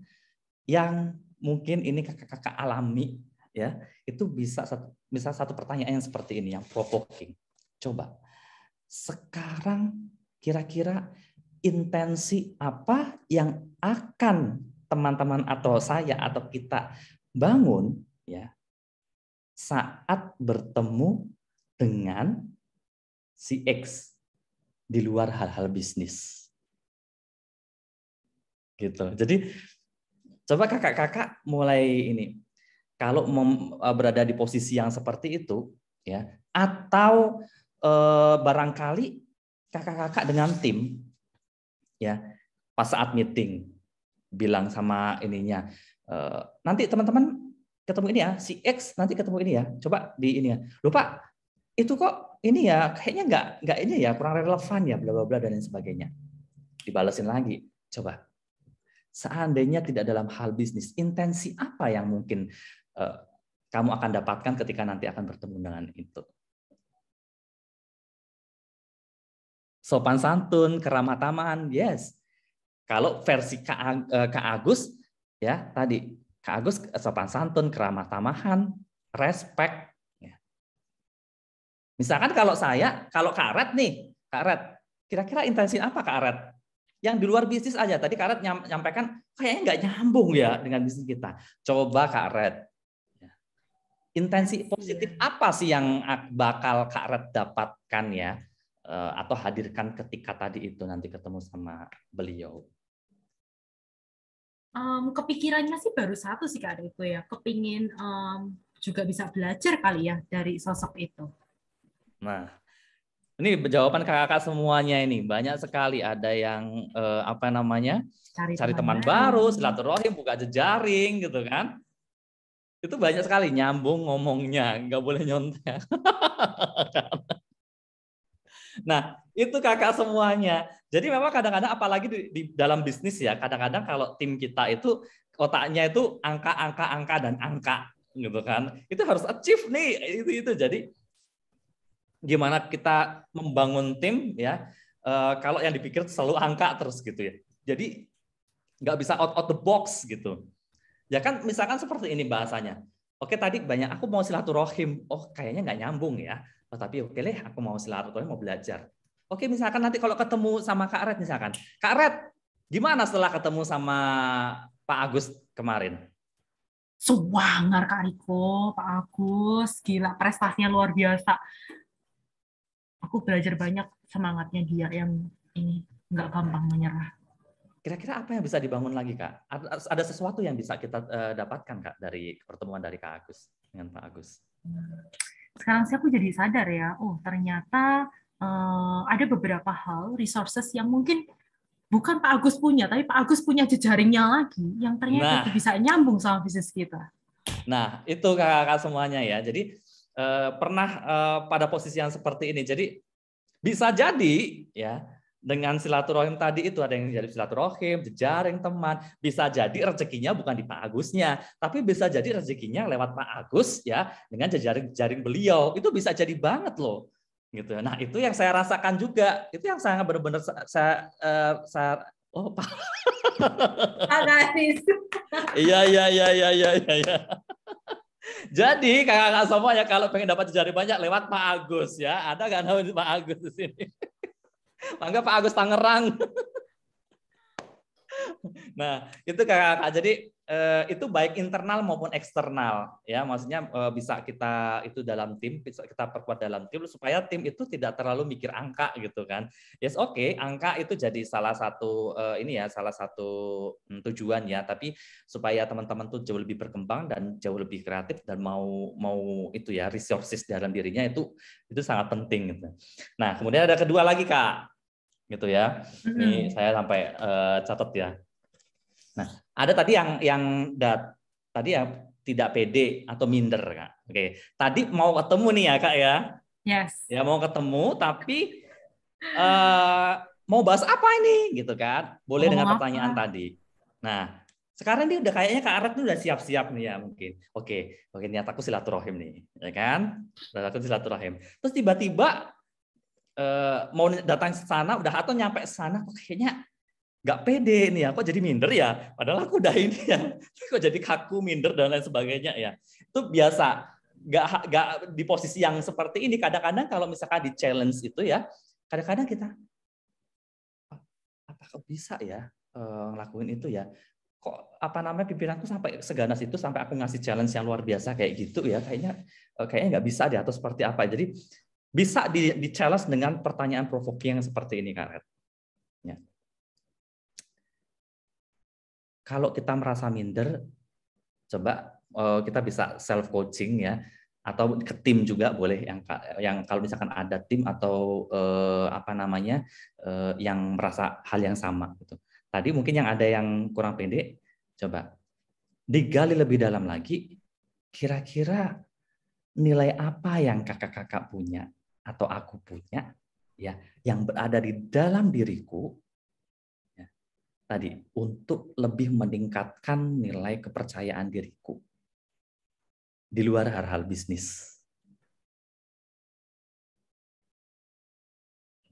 yang mungkin ini kakak-kakak alami ya itu bisa satu bisa satu pertanyaan yang seperti ini yang provoking. Coba sekarang kira-kira intensi apa yang akan teman-teman atau saya atau kita bangun ya saat bertemu dengan si X di luar hal-hal bisnis. Gitu. Jadi coba kakak-kakak mulai ini kalau mem, e, berada di posisi yang seperti itu ya atau e, barangkali kakak-kakak dengan tim ya pas saat meeting bilang sama ininya e, nanti teman-teman ketemu ini ya si X nanti ketemu ini ya. Coba di ini ya. Lupa itu kok ini ya kayaknya nggak nggak ini ya kurang relevan ya bla bla bla dan lain sebagainya. Dibalesin lagi coba. Seandainya tidak dalam hal bisnis intensi apa yang mungkin uh, kamu akan dapatkan ketika nanti akan bertemu dengan itu? Sopan santun keramah tamahan yes. Kalau versi Kak, eh, Agus ya tadi Kak Agus sopan santun, keramah tamahan, respect. Ya. Misalkan kalau saya, kalau Karet nih, Karet, kira-kira intensi apa Karet? Yang di luar bisnis aja. Tadi Karet nyampaikan kayaknya nggak nyambung ya dengan bisnis kita. Coba Karet. Ya. Intensi positif apa sih yang bakal Karet dapatkan ya? Eh, atau hadirkan ketika tadi itu nanti ketemu sama beliau? Um, kepikirannya sih baru satu sih kak itu ya. Kepingin um, juga bisa belajar kali ya dari sosok itu. Nah ini jawaban kakak-kakak semuanya ini. Banyak sekali ada yang uh, apa namanya? Cari, cari teman, teman baru silaturahim buka jejaring gitu kan. Itu banyak sekali nyambung ngomongnya nggak boleh nyontek. Nah, itu kakak semuanya. Jadi memang kadang-kadang apalagi di, di dalam bisnis ya, kadang-kadang kalau tim kita itu otaknya itu angka, angka, angka dan angka gitu kan. Itu harus achieve nih itu itu. Jadi gimana kita membangun tim ya uh, kalau yang dipikir selalu angka terus gitu ya. Jadi nggak bisa out out the box gitu. Ya kan misalkan seperti ini bahasanya. Oke tadi banyak aku mau silaturahim. Oh kayaknya nggak nyambung ya oh tapi oke deh aku mau silaturahmi mau belajar oke misalkan nanti kalau ketemu sama Kak Red misalkan Kak Red gimana setelah ketemu sama Pak Agus kemarin Sewangar Kak Riko, Pak Agus, gila prestasinya luar biasa. Aku belajar banyak semangatnya dia yang ini nggak gampang menyerah. Kira-kira apa yang bisa dibangun lagi kak? Ada sesuatu yang bisa kita uh, dapatkan kak dari pertemuan dari Kak Agus dengan Pak Agus? Sekarang sih aku jadi sadar ya, oh ternyata uh, ada beberapa hal resources yang mungkin bukan Pak Agus punya, tapi Pak Agus punya jejaringnya lagi yang ternyata nah, bisa nyambung sama bisnis kita. Nah, itu kakak-kakak semuanya ya. Jadi uh, pernah uh, pada posisi yang seperti ini. Jadi bisa jadi ya dengan silaturahim tadi itu ada yang jadi silaturahim, jejaring teman, bisa jadi rezekinya bukan di Pak Agusnya, tapi bisa jadi rezekinya lewat Pak Agus ya dengan jejaring-jejaring beliau. Itu bisa jadi banget loh. Gitu. Nah, itu yang saya rasakan juga. Itu yang saya benar-benar saya, uh, saya oh Pak. Iya iya iya iya iya iya. Jadi kakak-kakak semua ya kalau pengen dapat jejaring banyak lewat Pak Agus ya. Ada nggak nama Pak Agus di sini? Mangga Pak Agus Tangerang. nah, itu kakak-kakak. Jadi eh, itu baik internal maupun eksternal ya. Maksudnya eh, bisa kita itu dalam tim bisa kita perkuat dalam tim supaya tim itu tidak terlalu mikir angka gitu kan. Yes oke okay, angka itu jadi salah satu eh, ini ya salah satu hmm, tujuan ya. Tapi supaya teman-teman tuh jauh lebih berkembang dan jauh lebih kreatif dan mau mau itu ya resources dalam dirinya itu itu sangat penting gitu. Nah kemudian ada kedua lagi kak. Gitu ya. Ini saya sampai uh, catat ya. Nah, ada tadi yang yang dat, tadi ya tidak pede atau minder, Kak. Oke. Tadi mau ketemu nih ya, Kak ya. Yes. Ya mau ketemu tapi uh, mau bahas apa ini gitu kan? Boleh dengan pertanyaan apa? tadi. Nah, sekarang ini udah kayaknya Kak Arat udah siap-siap nih ya mungkin. Oke, oke niat aku silaturahim nih, ya kan? Niat aku silaturahim. Terus tiba-tiba uh, mau datang ke sana udah atau nyampe sana kayaknya nggak pede nih ya, kok jadi minder ya? Padahal aku udah ini ya, kok jadi kaku, minder dan lain sebagainya ya. Itu biasa, nggak nggak di posisi yang seperti ini. Kadang-kadang kalau misalkan di challenge itu ya, kadang-kadang kita apa kok bisa ya uh, ngelakuin itu ya? Kok apa namanya pimpinanku sampai seganas itu sampai aku ngasih challenge yang luar biasa kayak gitu ya? Kayaknya uh, kayaknya nggak bisa deh atau seperti apa. Jadi bisa di, di challenge dengan pertanyaan provoking yang seperti ini, Karet. Ya kalau kita merasa minder, coba uh, kita bisa self coaching ya, atau ke tim juga boleh yang yang kalau misalkan ada tim atau uh, apa namanya uh, yang merasa hal yang sama gitu. Tadi mungkin yang ada yang kurang pendek, coba digali lebih dalam lagi. Kira-kira nilai apa yang kakak-kakak punya atau aku punya ya yang berada di dalam diriku tadi untuk lebih meningkatkan nilai kepercayaan diriku di luar hal-hal bisnis.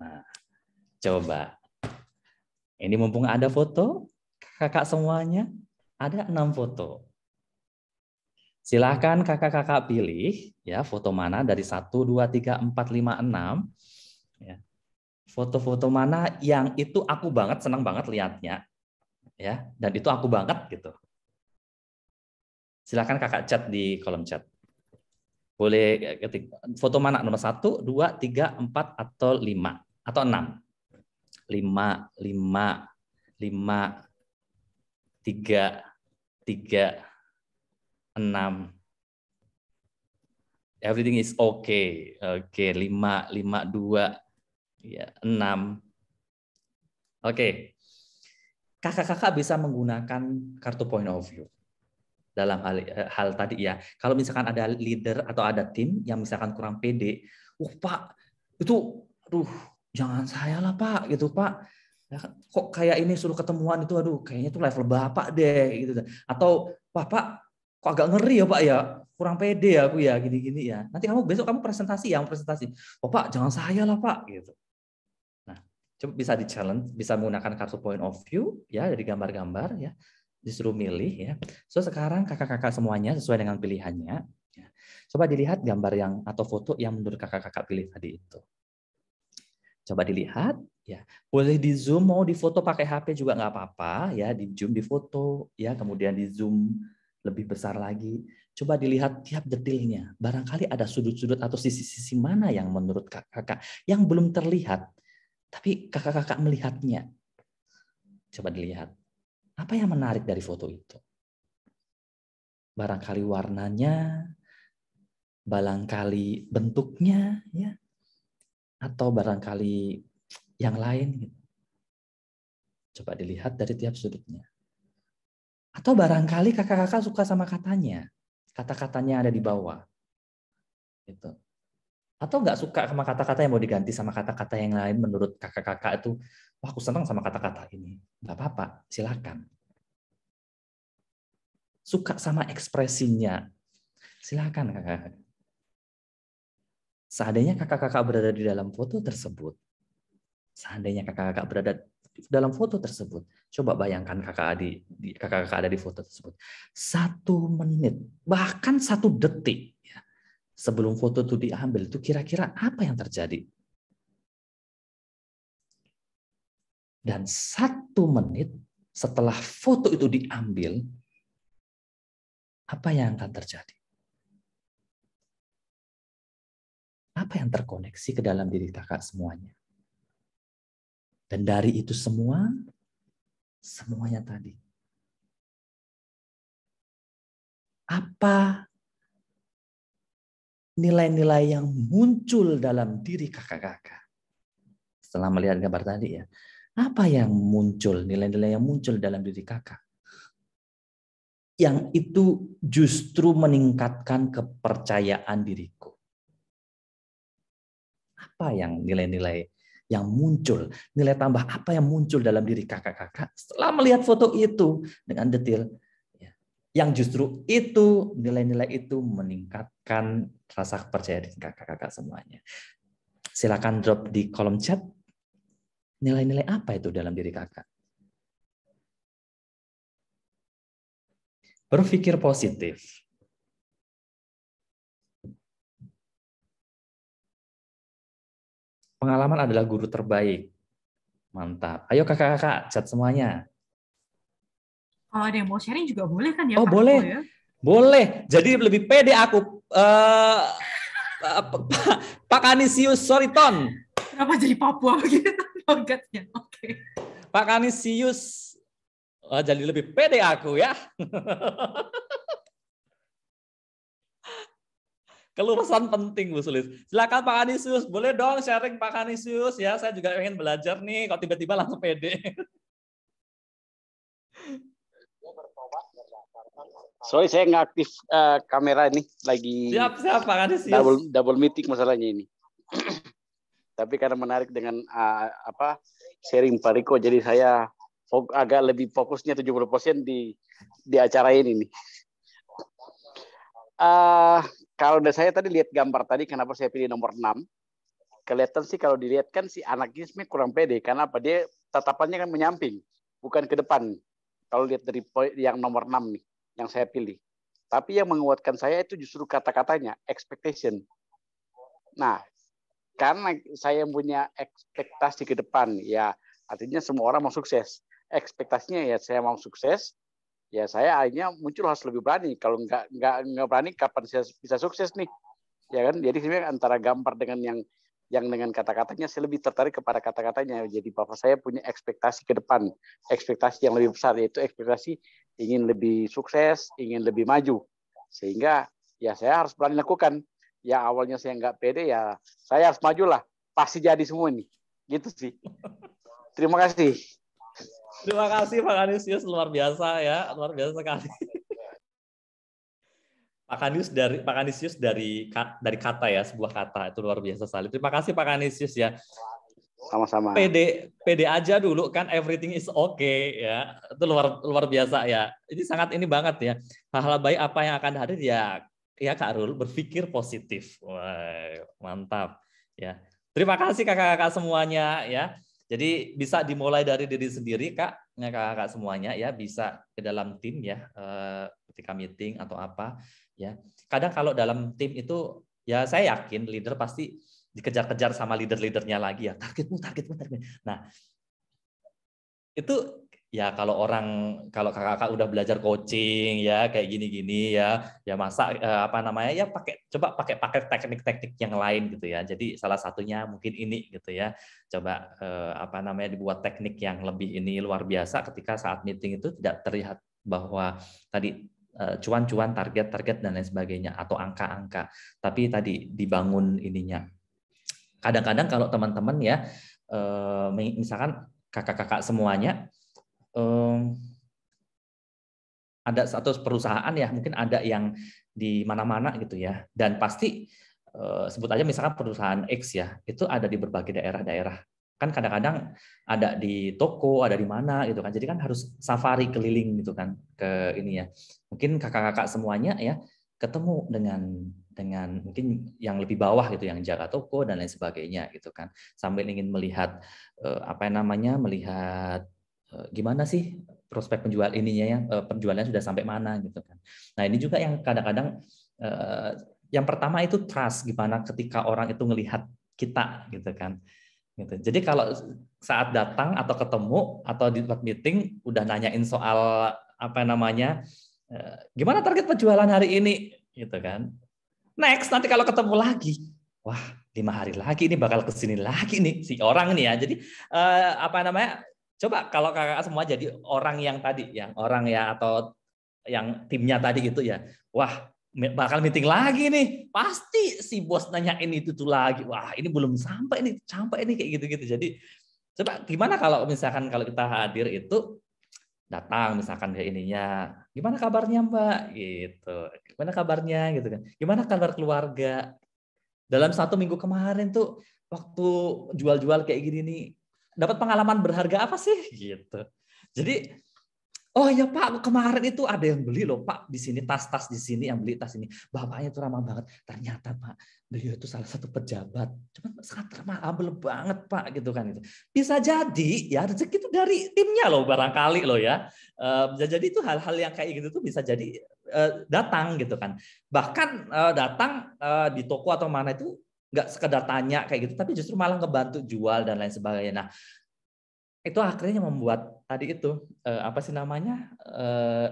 Nah, coba. Ini mumpung ada foto, kakak semuanya, ada enam foto. Silahkan kakak-kakak pilih ya foto mana dari 1, 2, 3, 4, 5, 6. Ya foto-foto mana yang itu aku banget senang banget liatnya ya. Dan itu aku banget gitu. Silakan kakak chat di kolom chat. Boleh ketik foto mana? Nomor satu dua tiga empat atau lima? Atau enam? Lima lima lima tiga tiga enam. Everything is okay. Oke okay. lima lima dua ya, 6. Oke. Kakak-kakak bisa menggunakan kartu point of view dalam hal eh, hal tadi ya. Kalau misalkan ada leader atau ada tim yang misalkan kurang pede, "Uh, Pak, itu aduh, jangan saya lah, Pak." gitu, Pak. Ya, kan, kok kayak ini suruh ketemuan itu aduh, kayaknya itu level Bapak deh gitu. Atau, "Pak, kok agak ngeri ya, Pak ya? Kurang pede aku ya gini-gini ya. Nanti kamu besok kamu presentasi yang presentasi. Oh, Pak, jangan saya lah, Pak." gitu coba bisa di challenge, bisa menggunakan kartu point of view ya dari gambar-gambar ya, disuruh milih ya. So sekarang kakak-kakak semuanya sesuai dengan pilihannya. Ya. Coba dilihat gambar yang atau foto yang menurut kakak-kakak pilih tadi itu. Coba dilihat ya, boleh di zoom mau di foto pakai HP juga nggak apa-apa ya, di zoom di foto ya, kemudian di zoom lebih besar lagi. Coba dilihat tiap detailnya. Barangkali ada sudut-sudut atau sisi-sisi mana yang menurut kakak-kakak yang belum terlihat tapi kakak-kakak melihatnya. Coba dilihat. Apa yang menarik dari foto itu? Barangkali warnanya, barangkali bentuknya, ya, atau barangkali yang lain. Gitu. Coba dilihat dari tiap sudutnya. Atau barangkali kakak-kakak suka sama katanya, kata-katanya ada di bawah. Gitu atau nggak suka sama kata-kata yang mau diganti sama kata-kata yang lain menurut kakak-kakak itu wah aku senang sama kata-kata ini. Nggak apa-apa silakan. Suka sama ekspresinya. Silakan kakak. Seandainya kakak-kakak berada di dalam foto tersebut seandainya kakak-kakak berada dalam foto tersebut coba bayangkan kakak adik kakak-kakak ada di foto tersebut. Satu menit bahkan satu detik sebelum foto itu diambil itu kira-kira apa yang terjadi? Dan satu menit setelah foto itu diambil, apa yang akan terjadi? Apa yang terkoneksi ke dalam diri kakak semuanya? Dan dari itu semua, semuanya tadi. Apa nilai-nilai yang muncul dalam diri kakak-kakak? Setelah melihat gambar tadi ya, apa yang muncul, nilai-nilai yang muncul dalam diri kakak? Yang itu justru meningkatkan kepercayaan diriku. Apa yang nilai-nilai yang muncul, nilai tambah apa yang muncul dalam diri kakak-kakak setelah melihat foto itu dengan detail, yang justru itu nilai-nilai itu meningkatkan rasa kepercayaan diri kakak-kakak semuanya. Silakan drop di kolom chat nilai-nilai apa itu dalam diri kakak. Berpikir positif. Pengalaman adalah guru terbaik. Mantap. Ayo kakak-kakak, chat semuanya. Kalau ada yang mau sharing juga boleh kan ya? Oh Pak boleh, ya? boleh. Jadi lebih pede aku. Eh, Pak Kanisius Soriton. Kenapa jadi Papua begitu? Logatnya. Oke. Pak Kanisius. Oh, jadi lebih pede aku ya. Keluasan penting Bu Sulis. Silakan Pak Kanisius, boleh dong sharing Pak Kanisius ya. Saya juga pengen belajar nih. Kok tiba-tiba langsung pede. Sorry saya nggak aktif eh, kamera ini lagi Siap, siap Pak Kanisius. double double meeting masalahnya ini. Tapi karena menarik dengan eh, apa sharing Pak Riko, jadi saya agak lebih fokusnya 70% di di acara ini nih. Eh, kalau dari saya tadi lihat gambar tadi, kenapa saya pilih nomor 6? Kelihatan sih kalau dilihat kan si anaknya sebenarnya kurang pede. Karena apa? Dia tatapannya kan menyamping, bukan ke depan. Kalau lihat dari yang nomor 6 nih, yang saya pilih. Tapi yang menguatkan saya itu justru kata-katanya, expectation. Nah, karena saya punya ekspektasi ke depan, ya artinya semua orang mau sukses. Ekspektasinya ya saya mau sukses, ya saya akhirnya muncul harus lebih berani. Kalau nggak nggak nggak berani, kapan saya bisa sukses nih? Ya kan? Jadi sebenarnya antara gambar dengan yang yang dengan kata-katanya saya lebih tertarik kepada kata-katanya. Jadi bapak saya punya ekspektasi ke depan, ekspektasi yang lebih besar yaitu ekspektasi ingin lebih sukses, ingin lebih maju. Sehingga ya saya harus berani lakukan. Ya awalnya saya nggak pede ya saya harus maju lah. Pasti jadi semua ini. Gitu sih. Terima kasih. Terima kasih Pak Kanisius, luar biasa ya, luar biasa sekali. Pak Kanisius dari Pak Kanisius dari dari kata ya, sebuah kata itu luar biasa sekali. Terima kasih Pak Kanisius ya. Sama-sama. PD PD aja dulu kan everything is okay ya. Itu luar luar biasa ya. Ini sangat ini banget ya. Hal-hal baik apa yang akan hadir ya ya Kak Rul berpikir positif. Wah, mantap ya. Terima kasih kakak-kakak semuanya ya. Jadi bisa dimulai dari diri sendiri kak, ya, kakak-kakak semuanya ya bisa ke dalam tim ya eh, ketika meeting atau apa ya. Kadang kalau dalam tim itu ya saya yakin leader pasti dikejar-kejar sama leader-leadernya lagi ya targetmu targetmu targetmu. Nah itu ya kalau orang kalau kakak-kakak udah belajar coaching ya kayak gini-gini ya ya masa eh, apa namanya ya pakai coba pakai pakai teknik-teknik yang lain gitu ya jadi salah satunya mungkin ini gitu ya coba eh, apa namanya dibuat teknik yang lebih ini luar biasa ketika saat meeting itu tidak terlihat bahwa tadi cuan-cuan target-target dan lain sebagainya atau angka-angka. Tapi tadi dibangun ininya. Kadang-kadang kalau teman-teman ya eh, misalkan kakak-kakak semuanya em, ada satu perusahaan ya mungkin ada yang di mana-mana gitu ya. Dan pasti eh, sebut aja misalkan perusahaan X ya itu ada di berbagai daerah-daerah kan kadang-kadang ada di toko ada di mana gitu kan. Jadi kan harus safari keliling gitu kan ke ini ya. Mungkin kakak-kakak semuanya ya ketemu dengan dengan mungkin yang lebih bawah gitu yang jaga toko dan lain sebagainya gitu kan. Sambil ingin melihat eh, apa yang namanya melihat eh, gimana sih prospek penjual ininya ya eh, penjualannya sudah sampai mana gitu kan. Nah ini juga yang kadang-kadang yang pertama itu trust gimana ketika orang itu melihat kita gitu kan gitu. Jadi kalau saat datang atau ketemu atau di tempat meeting udah nanyain soal apa namanya Eh, gimana target penjualan hari ini? Gitu kan. Next nanti kalau ketemu lagi. Wah lima hari lagi ini bakal ke sini lagi nih si orang nih ya. Jadi eh, apa namanya coba kalau kakak semua jadi orang yang tadi yang orang ya atau yang timnya tadi gitu ya. Wah bakal meeting lagi nih. Pasti si bos nanyain itu tuh lagi. Wah ini belum sampai ini sampai ini kayak gitu gitu jadi coba gimana kalau misalkan kalau kita hadir itu datang misalkan ke ininya gimana kabarnya mbak? Gitu. Gimana kabarnya? Gitu kan. Gimana kabar keluarga? Dalam satu minggu kemarin tuh waktu jual-jual kayak gini nih dapat pengalaman berharga apa sih? Gitu. Jadi Oh ya Pak, kemarin itu ada yang beli loh Pak di sini tas-tas di sini yang beli tas ini. Bapaknya itu ramah banget. Ternyata Pak, beliau itu salah satu pejabat. Cuma sangat ramah banget Pak gitu kan itu. Bisa jadi ya rezeki itu dari timnya loh barangkali loh ya. Eh, bisa jadi itu hal-hal yang kayak gitu tuh bisa jadi eh, datang gitu kan. Bahkan eh, datang di toko atau mana itu nggak sekedar tanya kayak gitu, tapi justru malah ngebantu jual dan lain sebagainya. Nah, itu akhirnya membuat tadi itu eh, apa sih namanya eh,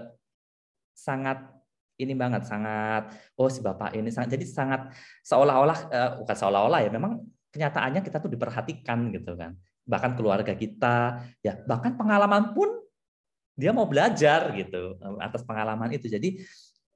sangat ini banget sangat oh si bapak ini sangat jadi sangat seolah-olah eh, bukan seolah-olah ya memang kenyataannya kita tuh diperhatikan gitu kan. Bahkan keluarga kita ya bahkan pengalaman pun dia mau belajar gitu atas pengalaman itu. Jadi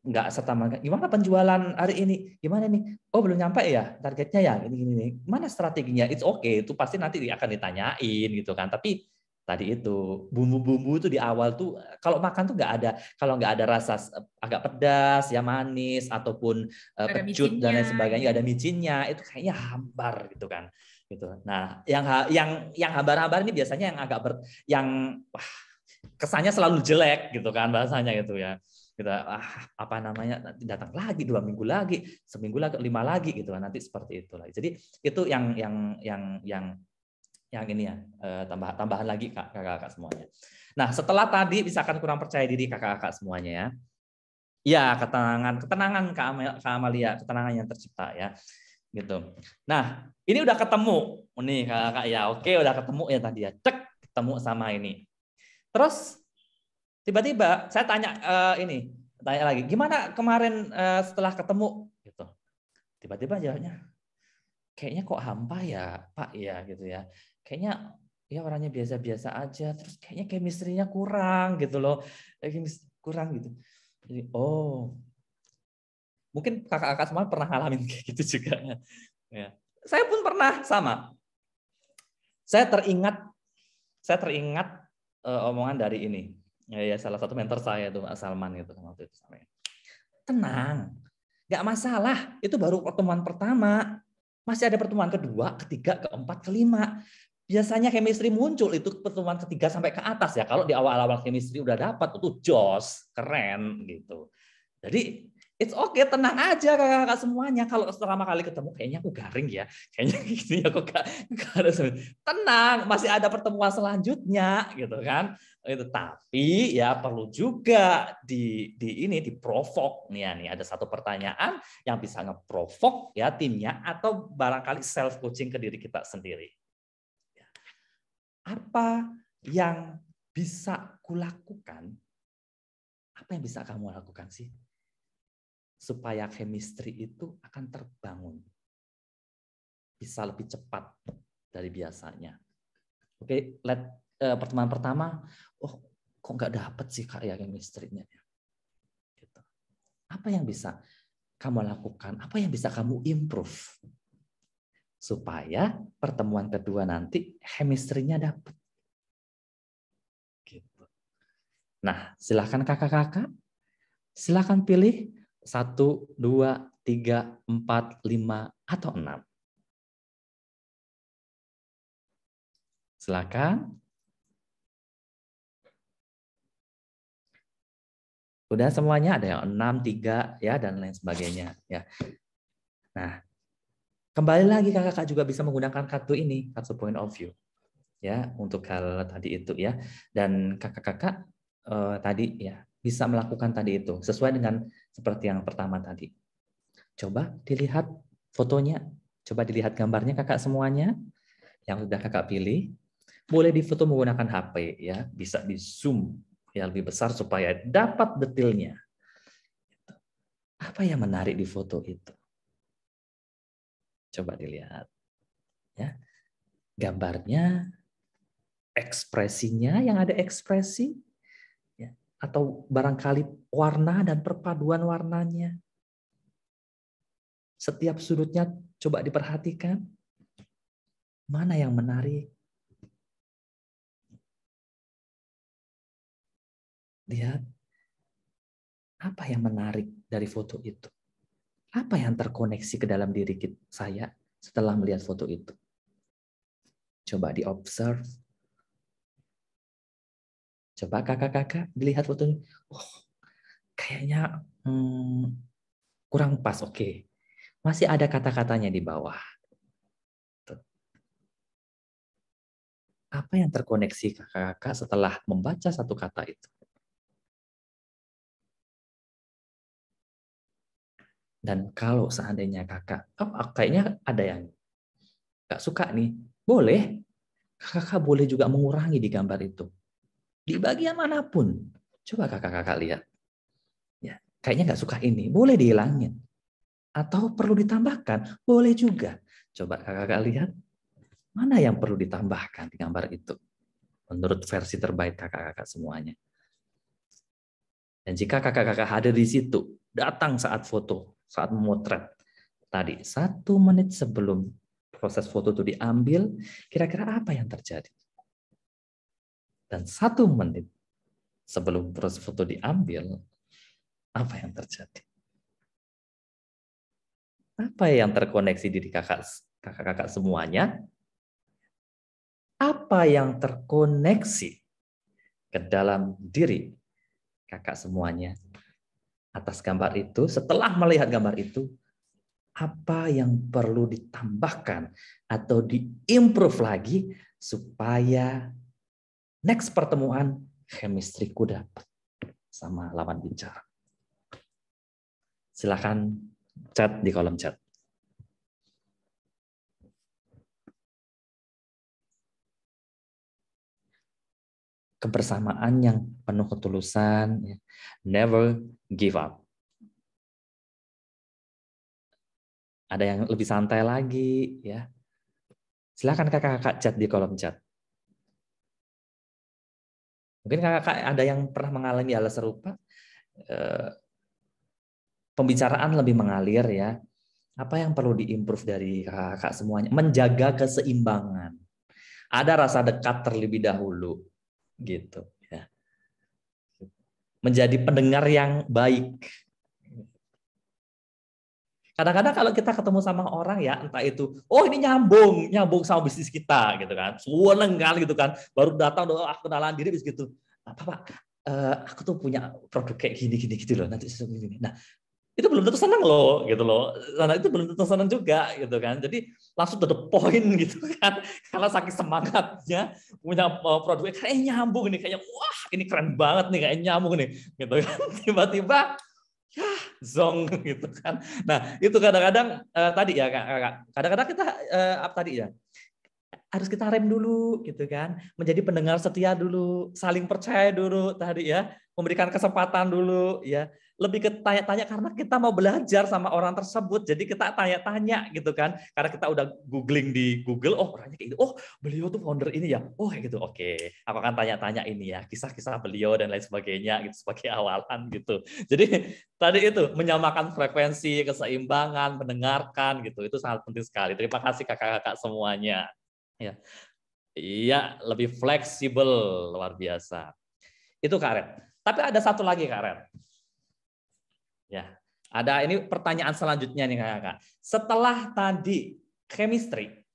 nggak serta merta gimana penjualan hari ini? Gimana nih? Oh belum nyampe ya targetnya ya? Ini gini nih mana strateginya? It's okay itu pasti nanti akan ditanyain gitu kan. Tapi tadi itu. Bumbu-bumbu itu di awal tuh kalau makan tuh nggak ada kalau nggak ada rasa agak pedas ya manis ataupun uh, pecut dan lain sebagainya ada micinnya itu kayaknya hambar gitu kan gitu. Nah yang yang yang hambar-hambar ini biasanya yang agak ber yang wah kesannya selalu jelek gitu kan bahasanya gitu ya. Kita ah, apa namanya nanti datang lagi dua minggu lagi seminggu lagi lima lagi gitu nanti seperti itu lagi jadi itu yang yang yang yang yang ini ya eh, tambah tambahan lagi kakak-kakak semuanya. Nah setelah tadi misalkan kurang percaya diri kakak-kakak semuanya ya. Ya ketenangan ketenangan kak Amalia ketenangan yang tercipta ya gitu. Nah ini udah ketemu. Nih kakak ya oke udah ketemu ya tadi ya. Cek ketemu sama ini. Terus Tiba-tiba saya tanya uh, ini, tanya lagi, gimana kemarin uh, setelah ketemu? Gitu. Tiba-tiba jawabnya, kayaknya kok hampa ya, Pak ya gitu ya. Kayaknya ya orangnya biasa-biasa aja, terus kayaknya chemistry-nya kurang gitu loh. kurang gitu. Jadi, oh. Mungkin kakak-kakak semua pernah ngalamin kayak gitu juga. Ya. Saya pun pernah sama. Saya teringat saya teringat uh, omongan dari ini Ya, ya salah satu mentor saya tuh Pak Salman itu waktu itu sampai. Tenang, nggak masalah. Itu baru pertemuan pertama. Masih ada pertemuan kedua, ketiga, keempat, kelima. Biasanya chemistry muncul itu pertemuan ketiga sampai ke atas ya. Kalau di awal-awal chemistry udah dapat itu jos, keren gitu. Jadi It's okay, tenang aja kakak-kakak semuanya. Kalau pertama kali ketemu, kayaknya aku garing ya. Kayaknya gitu ya, kok gak, gak ada Tenang, masih ada pertemuan selanjutnya, gitu kan. Itu tapi ya perlu juga di di ini diprovok nih ya nih ada satu pertanyaan yang bisa ngeprovok ya timnya atau barangkali self coaching ke diri kita sendiri. Ya. Apa yang bisa kulakukan? Apa yang bisa kamu lakukan sih? supaya chemistry itu akan terbangun. Bisa lebih cepat dari biasanya. Oke, let uh, pertemuan pertama, oh kok nggak dapet sih kak ya chemistry-nya? Gitu. Apa yang bisa kamu lakukan? Apa yang bisa kamu improve? Supaya pertemuan kedua nanti chemistry-nya dapat. Gitu. Nah, silahkan kakak-kakak, silahkan pilih satu, dua, tiga, empat, lima, atau enam. Silakan. Udah semuanya ada yang enam, tiga, ya dan lain sebagainya. Ya. Nah, kembali lagi kakak-kakak juga bisa menggunakan kartu ini, kartu point of view, ya untuk hal tadi itu ya. Dan kakak-kakak eh, tadi ya bisa melakukan tadi itu sesuai dengan seperti yang pertama tadi. Coba dilihat fotonya, coba dilihat gambarnya kakak semuanya yang sudah kakak pilih. Boleh difoto menggunakan HP ya, bisa di zoom ya lebih besar supaya dapat detailnya. Apa yang menarik di foto itu? Coba dilihat. Ya. Gambarnya, ekspresinya yang ada ekspresi, ya. atau barangkali warna dan perpaduan warnanya. Setiap sudutnya coba diperhatikan. Mana yang menarik? Lihat apa yang menarik dari foto itu. Apa yang terkoneksi ke dalam diri saya setelah melihat foto itu. Coba di-observe. Coba kakak-kakak dilihat fotonya. Oh, kayaknya hmm, kurang pas. Oke. Okay. Masih ada kata-katanya di bawah. Apa yang terkoneksi kakak-kakak setelah membaca satu kata itu? Dan kalau seandainya kakak, oh, kayaknya ada yang gak suka nih, boleh. Kakak boleh juga mengurangi di gambar itu. Di bagian mana pun. Coba kakak-kakak lihat. Ya, kayaknya nggak suka ini, boleh dihilangin. Atau perlu ditambahkan, boleh juga. Coba kakak-kakak lihat, mana yang perlu ditambahkan di gambar itu. Menurut versi terbaik kakak-kakak semuanya. Dan jika kakak-kakak hadir di situ, datang saat foto, saat memotret, tadi satu menit sebelum proses foto itu diambil, kira-kira apa yang terjadi? Dan satu menit sebelum proses foto diambil, apa yang terjadi? Apa yang terkoneksi diri kakak kakak-kakak semuanya? Apa yang terkoneksi ke dalam diri kakak semuanya atas gambar itu? Setelah melihat gambar itu, apa yang perlu ditambahkan atau diimprove lagi supaya next pertemuan chemistry ku dapat sama lawan bicara. Silakan chat di kolom chat. Kebersamaan yang penuh ketulusan, ya. never give up. Ada yang lebih santai lagi, ya. Silakan kakak-kakak chat di kolom chat. Mungkin kakak-kakak ada yang pernah mengalami hal serupa. Eh, pembicaraan lebih mengalir ya. Apa yang perlu diimprove dari kakak-kakak semuanya? Menjaga keseimbangan. Ada rasa dekat terlebih dahulu, gitu ya. Menjadi pendengar yang baik, Kadang-kadang kalau kita ketemu sama orang ya, entah itu, oh ini nyambung, nyambung sama bisnis kita gitu kan. Seneng kali gitu kan. Baru datang, oh, aku kenalan diri gitu. Apa Pak, uh, aku tuh punya produk kayak gini, gini gitu loh. Nanti sesuatu. Nah, itu belum tentu senang loh gitu loh. Nah, itu belum tentu senang juga gitu kan. Jadi langsung to the point gitu kan. Karena saking semangatnya punya eh, produknya kayak nyambung nih, kayaknya wah ini keren banget nih, kayak nyambung nih gitu kan. Tiba-tiba ya zong gitu kan. Nah itu kadang-kadang uh, tadi ya kak, kadang-kadang kita uh, apa tadi ya harus kita rem dulu gitu kan, menjadi pendengar setia dulu, saling percaya dulu tadi ya, memberikan kesempatan dulu ya, lebih ke tanya-tanya karena kita mau belajar sama orang tersebut, jadi kita tanya-tanya gitu kan, karena kita udah googling di Google, oh orangnya kayak gitu, oh beliau tuh founder ini ya, oh kayak gitu, oke, aku akan tanya-tanya ini ya, kisah-kisah beliau dan lain sebagainya gitu sebagai awalan gitu. Jadi tadi itu menyamakan frekuensi, keseimbangan, mendengarkan gitu, itu sangat penting sekali. Terima kasih kakak-kakak semuanya. Ya. Iya, lebih fleksibel luar biasa. Itu karet. Tapi ada satu lagi karet. Ya. Ada ini pertanyaan selanjutnya nih Kakak. Setelah tadi chemistry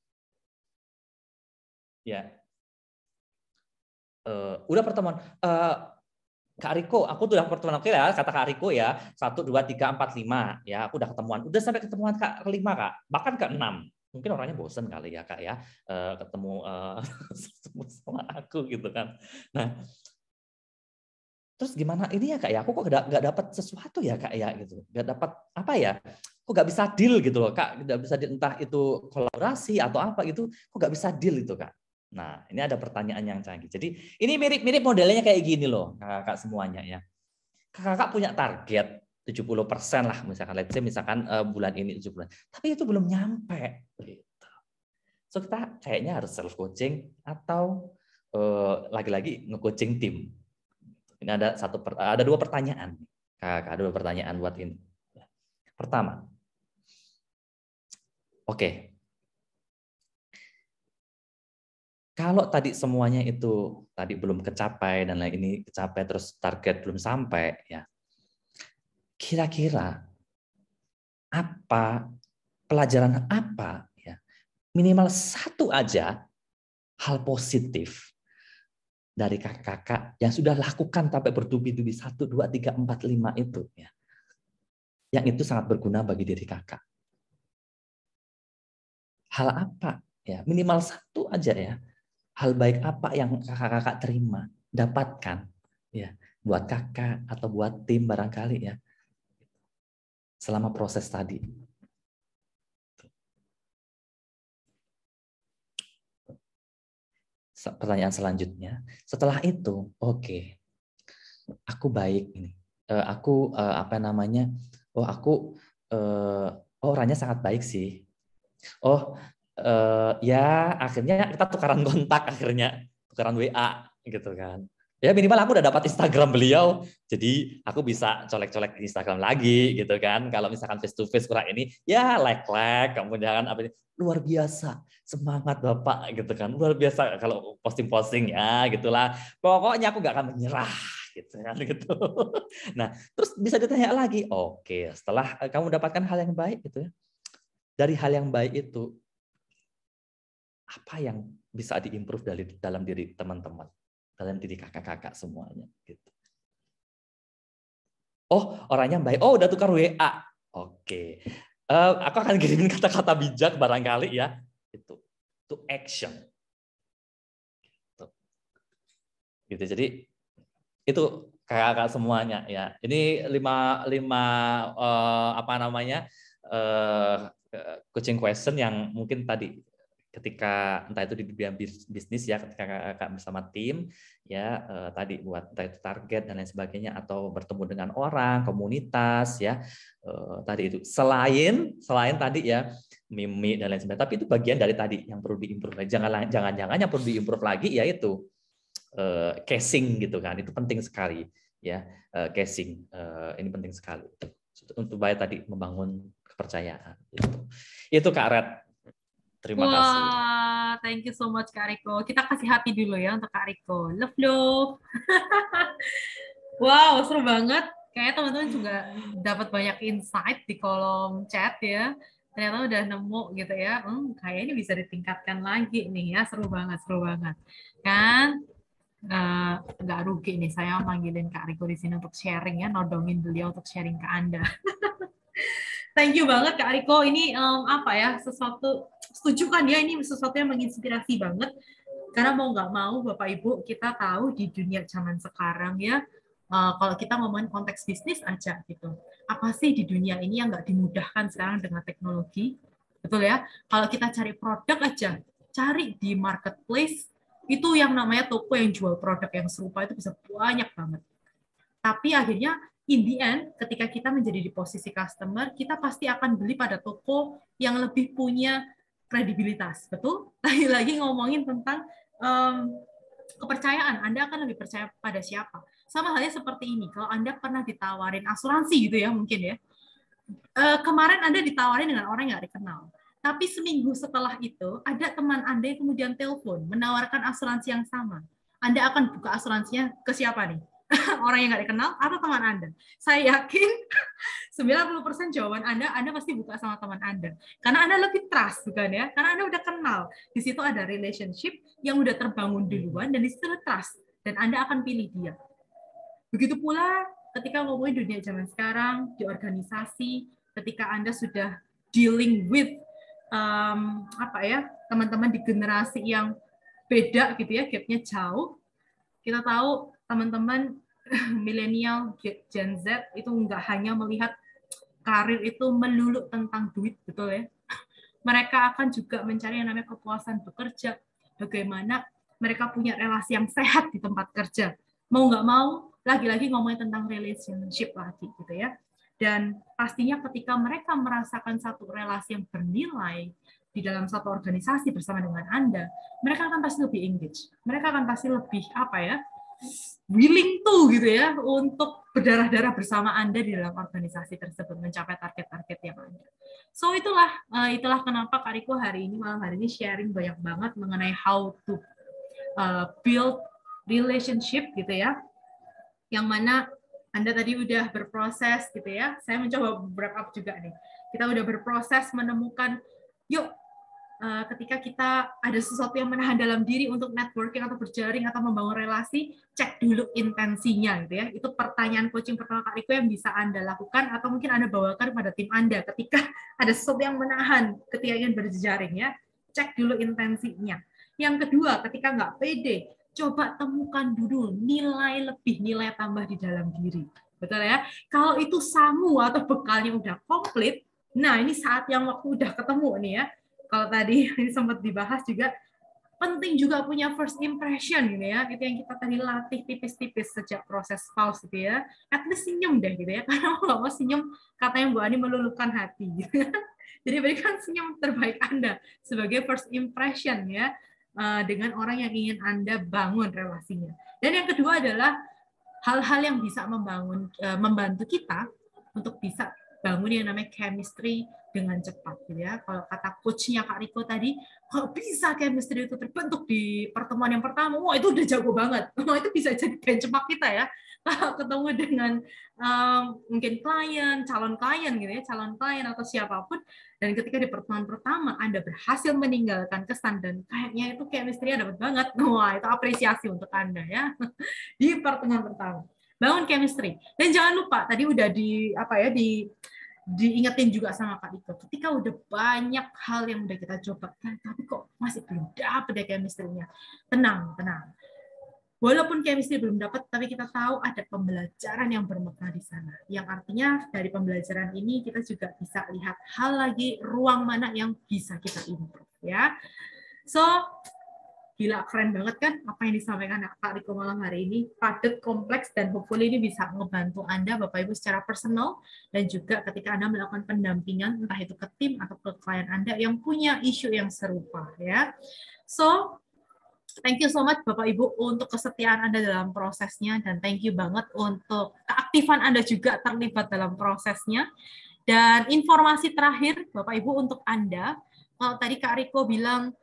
ya. Uh, udah pertemuan. Uh, Kak Riko, aku tuh udah pertemuan. Oke ya, kata Kak Riko ya, satu dua tiga empat lima, ya, aku udah ketemuan, udah sampai ketemuan Kak kelima Kak, bahkan ke enam, mungkin orangnya bosen kali ya kak ya. Uh, ketemu uh, sama aku gitu kan. Nah terus gimana? Ini ya kak ya aku kok gak, gak dapat sesuatu ya kak ya gitu. Gak dapat apa ya kok gak bisa deal gitu loh kak. Gak bisa deal, entah itu kolaborasi atau apa gitu kok gak bisa deal itu kak. Nah ini ada pertanyaan yang canggih. Jadi ini mirip-mirip modelnya kayak gini loh kakak semuanya ya. Kakak punya target 70% lah misalkan. Let's say misalkan uh, bulan ini 7 bulan. Tapi itu belum nyampe gitu. So kita kayaknya harus self coaching atau uh, lagi-lagi nge-coaching tim. Ini ada satu ada dua pertanyaan. Kakak, ada dua pertanyaan buat ini. Pertama. Oke. Okay. Kalau tadi semuanya itu tadi belum kecapai dan lain ini kecapai terus target belum sampai ya kira-kira apa pelajaran apa ya minimal satu aja hal positif dari kakak-kakak yang sudah lakukan sampai bertubi-tubi. Satu dua tiga empat lima itu ya. Yang itu sangat berguna bagi diri kakak. Hal apa ya? Minimal satu aja ya. Hal baik apa yang kakak-kakak terima dapatkan ya buat kakak atau buat tim barangkali ya. Selama proses tadi. Pertanyaan selanjutnya, setelah itu, oke, okay, aku baik ini, uh, aku uh, apa namanya, oh aku, uh, oh orangnya sangat baik sih, oh uh, ya akhirnya kita tukaran kontak akhirnya, tukaran WA gitu kan, ya minimal aku udah dapat Instagram beliau, jadi aku bisa colek-colek Instagram lagi gitu kan. Kalau misalkan face to face kurang ini, ya like like, kemudian apa ini luar biasa semangat bapak gitu kan, luar biasa kalau posting-posting ya gitulah. Pokoknya aku gak akan menyerah gitu kan gitu. Nah terus bisa ditanya lagi, oke setelah kamu dapatkan hal yang baik gitu ya, dari hal yang baik itu apa yang bisa diimprove dari dalam diri teman-teman dalam diri kakak-kakak semuanya gitu. Oh, orangnya baik. Oh, udah tukar WA. Oke. Uh, aku akan kirimin kata-kata bijak barangkali ya. Itu to action. Gitu. gitu. Jadi itu kakak-kakak semuanya ya. Ini lima lima uh, apa namanya uh, coaching question yang mungkin tadi ketika entah itu di bidang bisnis ya ketika kakak bersama tim ya eh, tadi buat entah itu target dan lain sebagainya atau bertemu dengan orang komunitas ya eh, tadi itu. Selain selain tadi ya mimi dan lain sebagainya tapi itu bagian dari tadi yang perlu diimprove jangan jangan jangan yang perlu diimprove lagi yaitu eh, casing gitu kan. Itu penting sekali ya eh, casing. Eh, ini penting sekali untuk supaya tadi membangun kepercayaan itu itu kak Red Terima Wah, kasih. Wah, thank you so much Kak Riko. Kita kasih hati dulu ya untuk Kak Riko. Love love. wow, seru banget. Kayaknya teman-teman juga dapat banyak insight di kolom chat ya. Ternyata udah nemu gitu ya. Hmm, kayaknya bisa ditingkatkan lagi nih ya. Seru banget, seru banget. Kan uh, nggak rugi nih saya manggilin Kak Riko di sini untuk sharing ya, nodongin beliau untuk sharing ke Anda. Thank you banget Kak Riko. Ini um, apa ya sesuatu setuju kan ya ini sesuatu yang menginspirasi banget. Karena mau nggak mau Bapak Ibu kita tahu di dunia zaman sekarang ya uh, kalau kita ngomongin konteks bisnis aja gitu. Apa sih di dunia ini yang nggak dimudahkan sekarang dengan teknologi? Betul ya? Kalau kita cari produk aja, cari di marketplace itu yang namanya toko yang jual produk yang serupa itu bisa banyak banget. Tapi akhirnya in the end, ketika kita menjadi di posisi customer, kita pasti akan beli pada toko yang lebih punya kredibilitas. Betul? Lagi-lagi ngomongin tentang um, kepercayaan. Anda akan lebih percaya pada siapa. Sama halnya seperti ini. Kalau Anda pernah ditawarin asuransi gitu ya, mungkin ya. Uh, kemarin Anda ditawarin dengan orang yang nggak dikenal. Tapi seminggu setelah itu, ada teman Anda yang kemudian telepon, menawarkan asuransi yang sama. Anda akan buka asuransinya ke siapa nih? orang yang nggak dikenal atau teman Anda. Saya yakin 90% jawaban Anda, Anda pasti buka sama teman Anda. Karena Anda lebih trust, bukan ya? Karena Anda udah kenal. Di situ ada relationship yang udah terbangun duluan, dan di situ ada trust. Dan Anda akan pilih dia. Begitu pula ketika ngomongin dunia zaman sekarang, di organisasi, ketika Anda sudah dealing with um, apa ya teman-teman di generasi yang beda gitu ya, gapnya jauh, kita tahu teman-teman milenial Gen Z itu nggak hanya melihat karir itu melulu tentang duit, betul ya? Mereka akan juga mencari yang namanya kepuasan bekerja, bagaimana mereka punya relasi yang sehat di tempat kerja. Mau nggak mau, lagi-lagi ngomongin tentang relationship lagi, gitu ya. Dan pastinya ketika mereka merasakan satu relasi yang bernilai di dalam satu organisasi bersama dengan Anda, mereka akan pasti lebih engage. Mereka akan pasti lebih apa ya? Willing to gitu ya untuk berdarah-darah bersama Anda di dalam organisasi tersebut mencapai target-target yang ada. So itulah uh, itulah kenapa Kak Riko hari ini malam hari ini sharing banyak banget mengenai how to uh, build relationship gitu ya. Yang mana Anda tadi udah berproses gitu ya. Saya mencoba wrap up juga nih. Kita udah berproses menemukan yuk uh, ketika kita ada sesuatu yang menahan dalam diri untuk networking atau berjaring atau membangun relasi, cek dulu intensinya gitu ya. Itu pertanyaan coaching pertama Kak Riko yang bisa Anda lakukan atau mungkin Anda bawakan pada tim Anda ketika ada sesuatu yang menahan ketika ingin berjaring ya. Cek dulu intensinya. Yang kedua, ketika nggak pede, coba temukan dulu nilai lebih, nilai tambah di dalam diri. Betul ya? Kalau itu samu atau bekalnya udah komplit, nah ini saat yang waktu udah ketemu nih ya, kalau tadi sempat dibahas juga penting juga punya first impression gitu ya. Itu yang kita tadi latih tipis-tipis sejak proses pause gitu ya. At least senyum deh gitu ya. Karena kalau mau senyum katanya Bu Ani meluluhkan hati gitu ya. jadi berikan senyum terbaik Anda sebagai first impression ya eh, dengan orang yang ingin Anda bangun relasinya. Dan yang kedua adalah hal-hal yang bisa membangun eh, membantu kita untuk bisa bangun yang namanya chemistry dengan cepat gitu ya. Kalau kata coachnya Kak Riko tadi, kalau bisa chemistry itu terbentuk di pertemuan yang pertama, wah itu udah jago banget. Wah itu bisa jadi benchmark kita ya. Kalau ketemu dengan um, mungkin klien, calon klien gitu ya, calon klien atau siapa pun, dan ketika di pertemuan pertama Anda berhasil meninggalkan kesan dan kayaknya itu chemistry dapat banget, wah itu apresiasi untuk Anda ya di pertemuan pertama. Bangun chemistry dan jangan lupa tadi udah di apa ya di diingetin juga sama Kak Iko, ketika udah banyak hal yang udah kita coba, tapi kok masih belum dapet ya chemistry-nya. Tenang, tenang. Walaupun chemistry belum dapat, tapi kita tahu ada pembelajaran yang bermakna di sana. Yang artinya dari pembelajaran ini kita juga bisa lihat hal lagi ruang mana yang bisa kita improve ya. So Gila, keren banget kan apa yang disampaikan Kak Riko malam hari ini. Padat, kompleks, dan hopefully ini bisa membantu Anda, Bapak-Ibu, secara personal, dan juga ketika Anda melakukan pendampingan, entah itu ke tim atau ke klien Anda yang punya isu yang serupa. ya. So, thank you so much Bapak Ibu untuk kesetiaan Anda dalam prosesnya, dan thank you banget untuk keaktifan Anda juga terlibat dalam prosesnya. Dan informasi terakhir, Bapak Ibu, untuk Anda, kalau tadi Kak Riko bilang,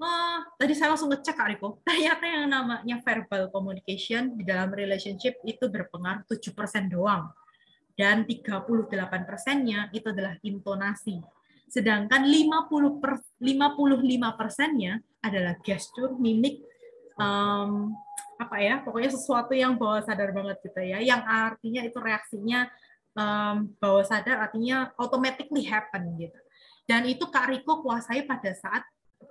Wah, tadi saya langsung ngecek Kak Riko. Ternyata yang namanya verbal communication di dalam relationship itu berpengaruh 7% doang. Dan 38 persennya itu adalah intonasi. Sedangkan 50 per, 55 persennya adalah gesture, mimik, um, apa ya, pokoknya sesuatu yang bawah sadar banget gitu ya. Yang artinya itu reaksinya um, bawah sadar artinya automatically happen gitu. Dan itu Kak Riko kuasai pada saat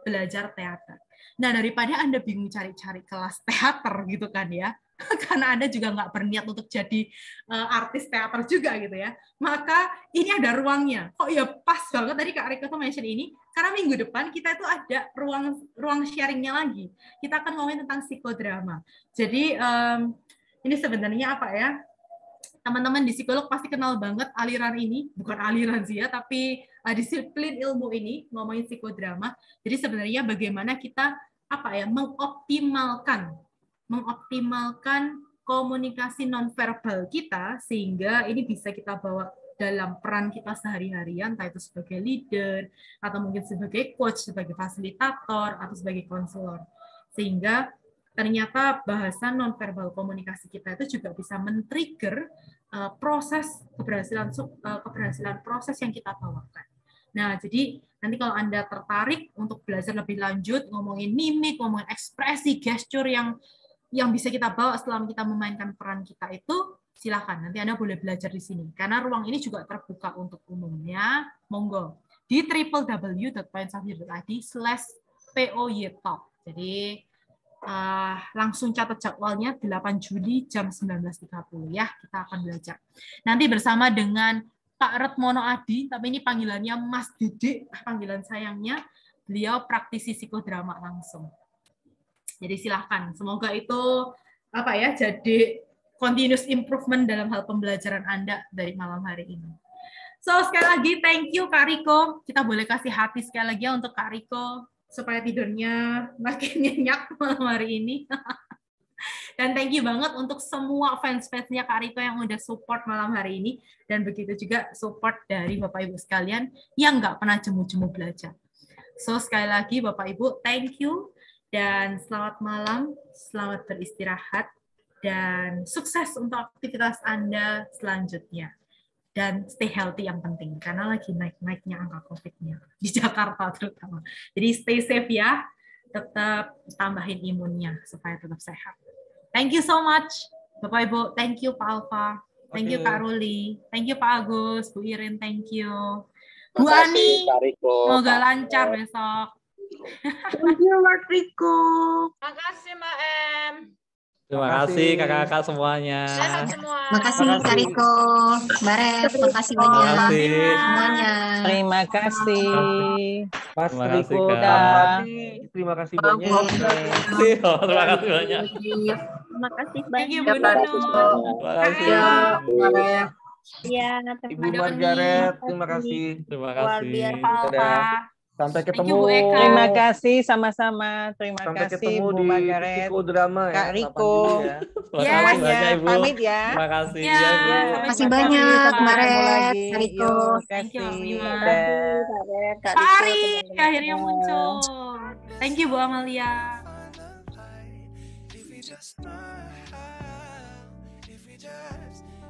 belajar teater. Nah, daripada Anda bingung cari-cari kelas teater gitu kan ya, karena Anda juga nggak berniat untuk jadi uh, artis teater juga gitu ya, maka ini ada ruangnya. Kok ya pas banget tadi Kak Rika tuh mention ini, karena minggu depan kita itu ada ruang ruang sharingnya lagi. Kita akan ngomongin tentang psikodrama. Jadi um, ini sebenarnya apa ya? Teman-teman di psikolog pasti kenal banget aliran ini, bukan aliran sih ya, tapi uh, disiplin ilmu ini ngomongin psikodrama. Jadi sebenarnya bagaimana kita apa ya mengoptimalkan mengoptimalkan komunikasi nonverbal kita sehingga ini bisa kita bawa dalam peran kita sehari-harian, entah itu sebagai leader atau mungkin sebagai coach, sebagai fasilitator atau sebagai konselor. Sehingga ternyata bahasa nonverbal komunikasi kita itu juga bisa men-trigger uh, proses keberhasilan uh, keberhasilan proses yang kita bawakan. Nah, jadi nanti kalau Anda tertarik untuk belajar lebih lanjut ngomongin mimik, ngomongin ekspresi, gesture yang yang bisa kita bawa setelah kita memainkan peran kita itu silakan. Nanti Anda boleh belajar di sini. Karena ruang ini juga terbuka untuk umumnya. Monggo. Di www.pointsofview.id slash poytalk jadi uh, langsung catat jadwalnya 8 Juli jam 19.30 ya kita akan belajar nanti bersama dengan Pak Retmono Adi tapi ini panggilannya Mas Didik panggilan sayangnya beliau praktisi psikodrama langsung jadi silahkan semoga itu apa ya jadi continuous improvement dalam hal pembelajaran Anda dari malam hari ini. So, sekali lagi thank you Kak Riko. Kita boleh kasih hati sekali lagi ya untuk Kak Riko supaya tidurnya makin nyenyak malam hari ini. Dan thank you banget untuk semua fans-fansnya Kak yang udah support malam hari ini. Dan begitu juga support dari Bapak Ibu sekalian yang nggak pernah jemu-jemu belajar. So sekali lagi Bapak Ibu, thank you. Dan selamat malam, selamat beristirahat. Dan sukses untuk aktivitas Anda selanjutnya. Dan stay healthy yang penting, karena lagi naik-naiknya angka COVID-nya. Di Jakarta terutama. Jadi stay safe ya, tetap tambahin imunnya supaya tetap sehat. Thank you so much, Bapak Ibu. Thank you, Pak Alfa. Thank you, Oke. Kak Ruli. Thank you, Pak Agus. Bu Irin, thank you. Bu Ani, Riko. semoga lancar besok. Thank you, Lord Rico. Makasih Mbak Em. Terima Makasih. kasih kakak-kakak semuanya. Semua. Makasih Kak Riko, makasih Terima banyak kasih. semuanya. Terima kasih. Mas Terima kasih, Riko Kak. dan terima kasih banyak. Terima kasih. Oh, terima kasih banyak. Terima kasih banyak. Terima kasih. Ya, Iya, Ibu terima Margaret, terima kasih. Terima Luar kasih. biasa. Sampai Thank ketemu. you, Bu Eka. Terima kasih sama-sama. Terima Sampai kasih ketemu Bu di Margaret. ya. Kak Riko. dulu ya. Terima Ya, kasih Semuanya banyak Ibu. pamit ya. Terima kasih Ya, ya, Bu. sampai Makasih banyak, Baret, lagi. Kak Riko. Thank you, kasih. Bima. Dadah. Baret, Kak Pak Riko, Ari, teman-teman akhirnya muncul. Thank you, Bu Amalia.